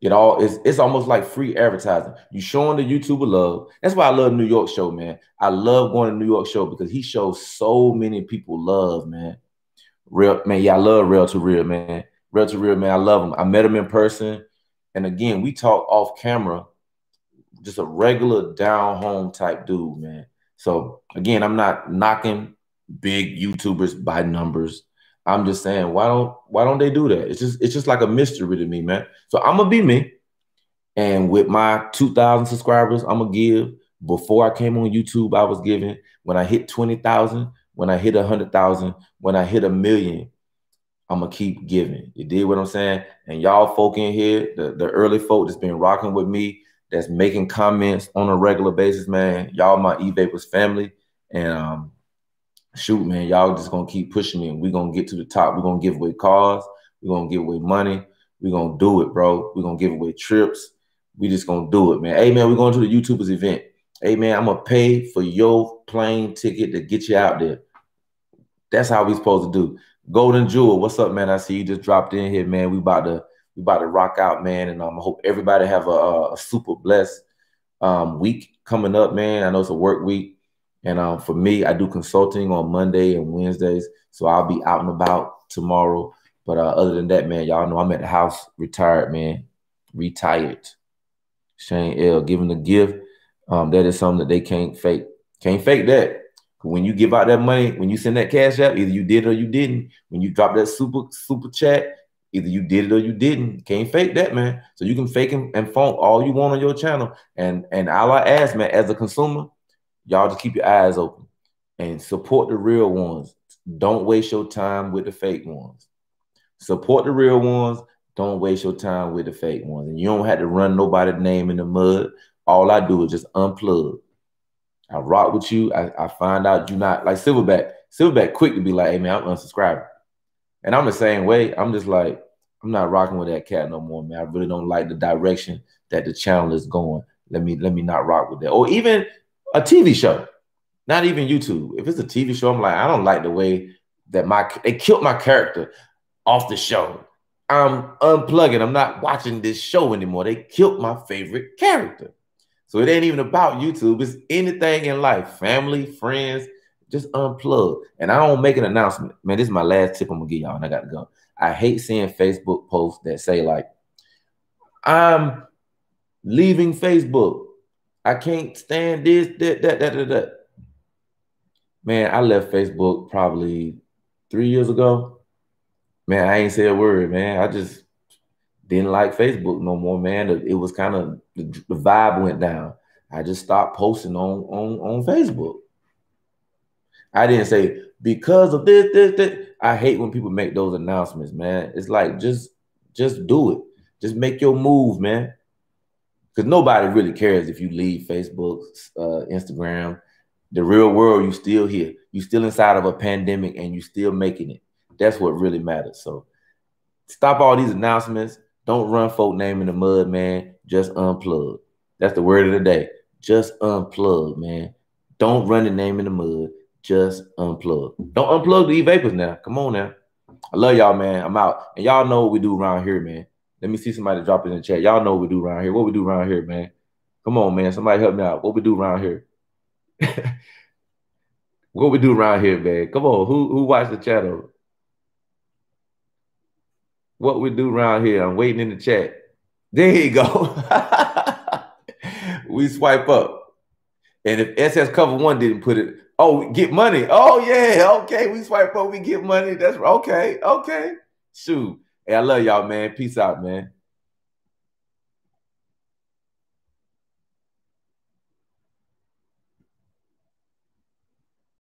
It all is it's almost like free advertising. You showing the YouTuber love. That's why I love New York show, man. I love going to New York show because he shows so many people love, man. Real man, yeah, I love real to real, man. Real to real, man. I love him. I met him in person. And again, we talk off camera, just a regular down home type dude, man. So again, I'm not knocking big YouTubers by numbers. I'm just saying, why don't why don't they do that? It's just it's just like a mystery to me, man. So I'm gonna be me, and with my 2,000 subscribers, I'm gonna give. Before I came on YouTube, I was giving. When I hit 20,000, when I hit 100,000, when I hit a million, I'm gonna keep giving. You did what I'm saying? And y'all folk in here, the, the early folk that's been rocking with me, that's making comments on a regular basis, man. Y'all my E-Vapors family. And um, shoot, man, y'all just gonna keep pushing me. and We're gonna get to the top. We're gonna give away cars. We're gonna give away money. We're gonna do it, bro. We're gonna give away trips. We just gonna do it, man. Hey man, we're going to the YouTubers event. Hey man, I'm gonna pay for your plane ticket to get you out there. That's how we supposed to do. Golden Jewel, what's up, man? I see you just dropped in here, man. We about to we about to rock out, man. And um, I hope everybody have a, a super blessed um, week coming up, man. I know it's a work week. And um, for me, I do consulting on Monday and Wednesdays. So I'll be out and about tomorrow. But uh, other than that, man, y'all know I'm at the house, retired, man, retired. Shane L. giving the gift. Um, that is something that they can't fake. Can't fake that. When you give out that money, when you send that cash out, either you did or you didn't. When you drop that super super chat, either you did it or you didn't. Can't fake that, man. So you can fake and, and phone all you want on your channel. And and all I ask, man, as a consumer, y'all just keep your eyes open and support the real ones. Don't waste your time with the fake ones. Support the real ones. Don't waste your time with the fake ones. And you don't have to run nobody's name in the mud. All I do is just unplug. I rock with you. I, I find out you're not like Silverback. Silverback quick to be like, hey man, I'm unsubscribing. And I'm the same way. I'm just like, I'm not rocking with that cat no more, man. I really don't like the direction that the channel is going. Let me let me not rock with that. Or even a TV show, not even YouTube. If it's a TV show, I'm like, I don't like the way that my they killed my character off the show. I'm unplugging. I'm not watching this show anymore. They killed my favorite character. So it ain't even about YouTube. It's anything in life, family, friends, just unplug. And I don't make an announcement. Man, this is my last tip I'm gonna give y'all, and I got to go. I hate seeing Facebook posts that say like, "I'm leaving Facebook." I can't stand this, that, that, that, that, that. Man, I left Facebook probably three years ago. Man, I ain't say a word, man. I just didn't like Facebook no more, man. It was kind of the, vibe went down. I just stopped posting on on on Facebook. I didn't say because of this, this, this. I hate when people make those announcements, man. It's like just just do it. Just make your move, man because nobody really cares if you leave Facebook, uh, Instagram. The real world, you still here. You still inside of a pandemic, and you still making it. That's what really matters. So stop all these announcements. Don't run folk name in the mud, man. Just unplug. That's the word of the day. Just unplug, man. Don't run the name in the mud. Just unplug. Don't unplug the e-vapors now. Come on now. I love y'all, man. I'm out. And y'all know what we do around here, man. Let me see somebody drop it in the chat. Y'all know what we do around here. What we do around here, man. Come on, man. Somebody help me out. What we do around here. What we do around here, man? Come on, who who watch the channel? What we do around here? I'm waiting in the chat. There you go. we swipe up. And if SS cover one didn't put it, oh, get money. Oh, yeah. Okay. We swipe up, we get money. That's okay. Okay. Shoot. Hey, I love y'all, man. Peace out, man.